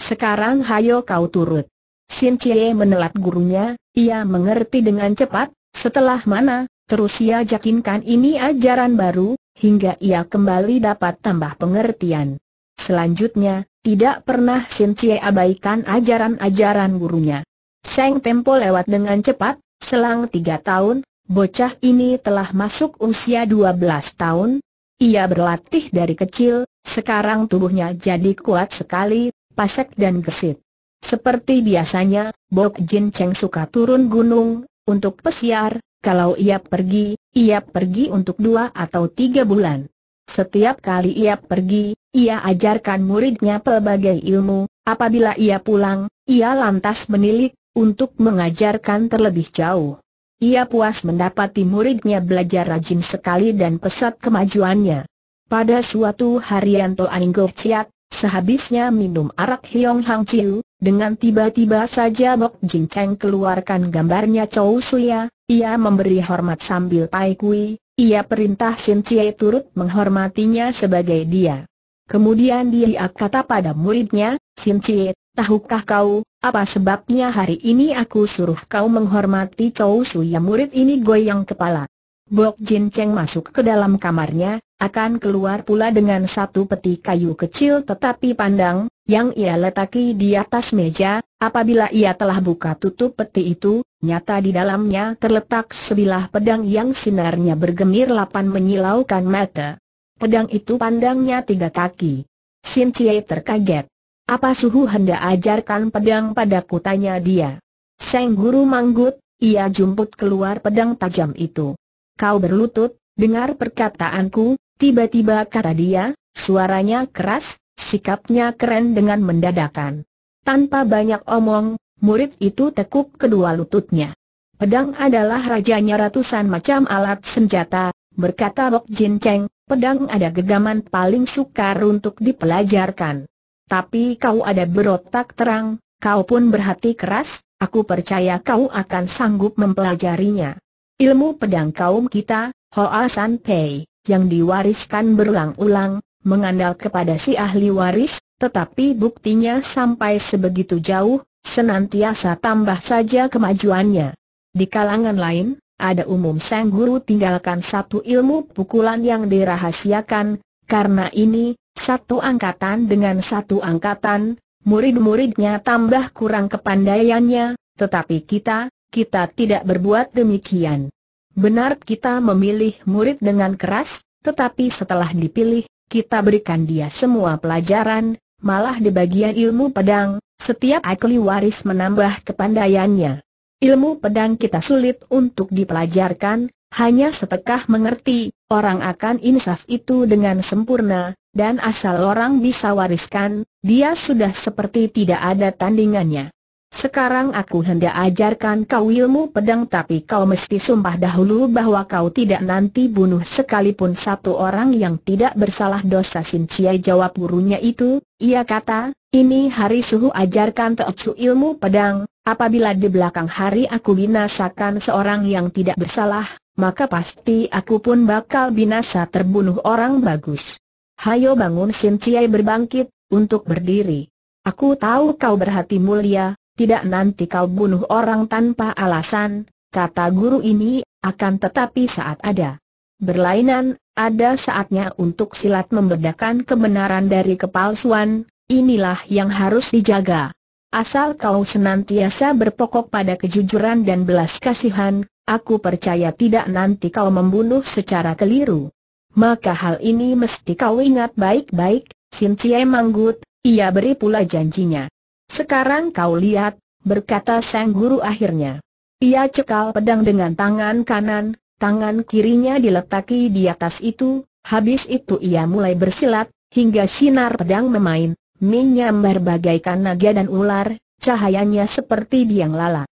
Sekarang hayo kau turut. Sin Chie menelat gurunya, ia mengerti dengan cepat, setelah mana, terus ia yakinkan ini ajaran baru, hingga ia kembali dapat tambah pengertian. Selanjutnya, tidak pernah Sin Chie abaikan ajaran-ajaran gurunya. Seng Tempo lewat dengan cepat, selang tiga tahun, bocah ini telah masuk usia 12 tahun. Ia berlatih dari kecil, sekarang tubuhnya jadi kuat sekali, pasek dan gesit. Seperti biasanya, Bok Jin Cheng suka turun gunung, untuk pesiar, kalau ia pergi, ia pergi untuk dua atau tiga bulan. Setiap kali ia pergi, ia ajarkan muridnya pelbagai ilmu, apabila ia pulang, ia lantas menilik, untuk mengajarkan terlebih jauh. Ia puas mendapati muridnya belajar rajin sekali dan pesat kemajuannya. Pada suatu hari Anto Aninggo Chiat, sehabisnya minum arak Hiong Hang Chiu, dengan tiba-tiba saja Bok Jin Cheng keluarkan gambarnya Chow Suya, ia memberi hormat sambil pai kui, ia perintah Sin Chie turut menghormatinya sebagai dia. Kemudian dia kata pada muridnya, Sin Chie, tahukah kau, apa sebabnya hari ini aku suruh kau menghormati Chow Suya murid ini goyang kepala. Bok Jin Cheng masuk ke dalam kamarnya, akan keluar pula dengan satu peti kayu kecil tetapi pandang, yang ia letaki di atas meja, apabila ia telah buka tutup peti itu, nyata di dalamnya terletak sebilah pedang yang sinarnya bergemir lapan menyilaukan mata. Pedang itu pandangnya tiga kaki. Sin Chie terkaget. Apa suhu hendak ajarkan pedang padaku tanya dia. Sang guru manggut, ia jumput keluar pedang tajam itu. Kau berlutut, dengar perkataanku, tiba-tiba kata dia, suaranya keras, sikapnya keren dengan mendadakan. Tanpa banyak omong, murid itu tekuk kedua lututnya. Pedang adalah rajanya ratusan macam alat senjata, berkata Bok Jin Cheng, pedang ada gegaman paling sukar untuk dipelajarkan. Tapi kau ada berotak terang, kau pun berhati keras, aku percaya kau akan sanggup mempelajarinya. Ilmu pedang kaum kita, Hoa San Pei, yang diwariskan berulang-ulang, mengandal kepada si ahli waris, tetapi buktinya sampai sebegitu jauh, senantiasa tambah saja kemajuannya. Di kalangan lain, ada umum sang guru tinggalkan satu ilmu pukulan yang dirahasiakan, karena ini, satu angkatan dengan satu angkatan, murid-muridnya tambah kurang kepandaiannya, tetapi kita, kita tidak berbuat demikian. Benar kita memilih murid dengan keras, tetapi setelah dipilih, kita berikan dia semua pelajaran, malah di bagian ilmu pedang, setiap ahli waris menambah kepandaiannya. Ilmu pedang kita sulit untuk dipelajarkan, hanya setekah mengerti, orang akan insaf itu dengan sempurna, dan asal orang bisa wariskan, dia sudah seperti tidak ada tandingannya. Sekarang aku hendak ajarkan kau ilmu pedang tapi kau mesti sumpah dahulu bahwa kau tidak nanti bunuh sekalipun satu orang yang tidak bersalah dosa Sin Cia jawab gurunya itu, ia kata, ini hari suhu ajarkan teotsu ilmu pedang, apabila di belakang hari aku binasakan seorang yang tidak bersalah, maka pasti aku pun bakal binasa terbunuh orang bagus. Hayo bangun Sin Ciai berbangkit, untuk berdiri. Aku tahu kau berhati mulia, tidak nanti kau bunuh orang tanpa alasan, kata guru ini, akan tetapi saat ada berlainan, ada saatnya untuk silat membedakan kebenaran dari kepalsuan, inilah yang harus dijaga. Asal kau senantiasa berpokok pada kejujuran dan belas kasihan, aku percaya tidak nanti kau membunuh secara keliru. Maka hal ini mesti kau ingat baik-baik, Sin Cie manggut, ia beri pula janjinya. Sekarang kau lihat, berkata sang guru akhirnya. Ia cekal pedang dengan tangan kanan, tangan kirinya diletaki di atas itu, habis itu ia mulai bersilat, hingga sinar pedang memain, menyambar bagaikan naga dan ular, cahayanya seperti biang lala.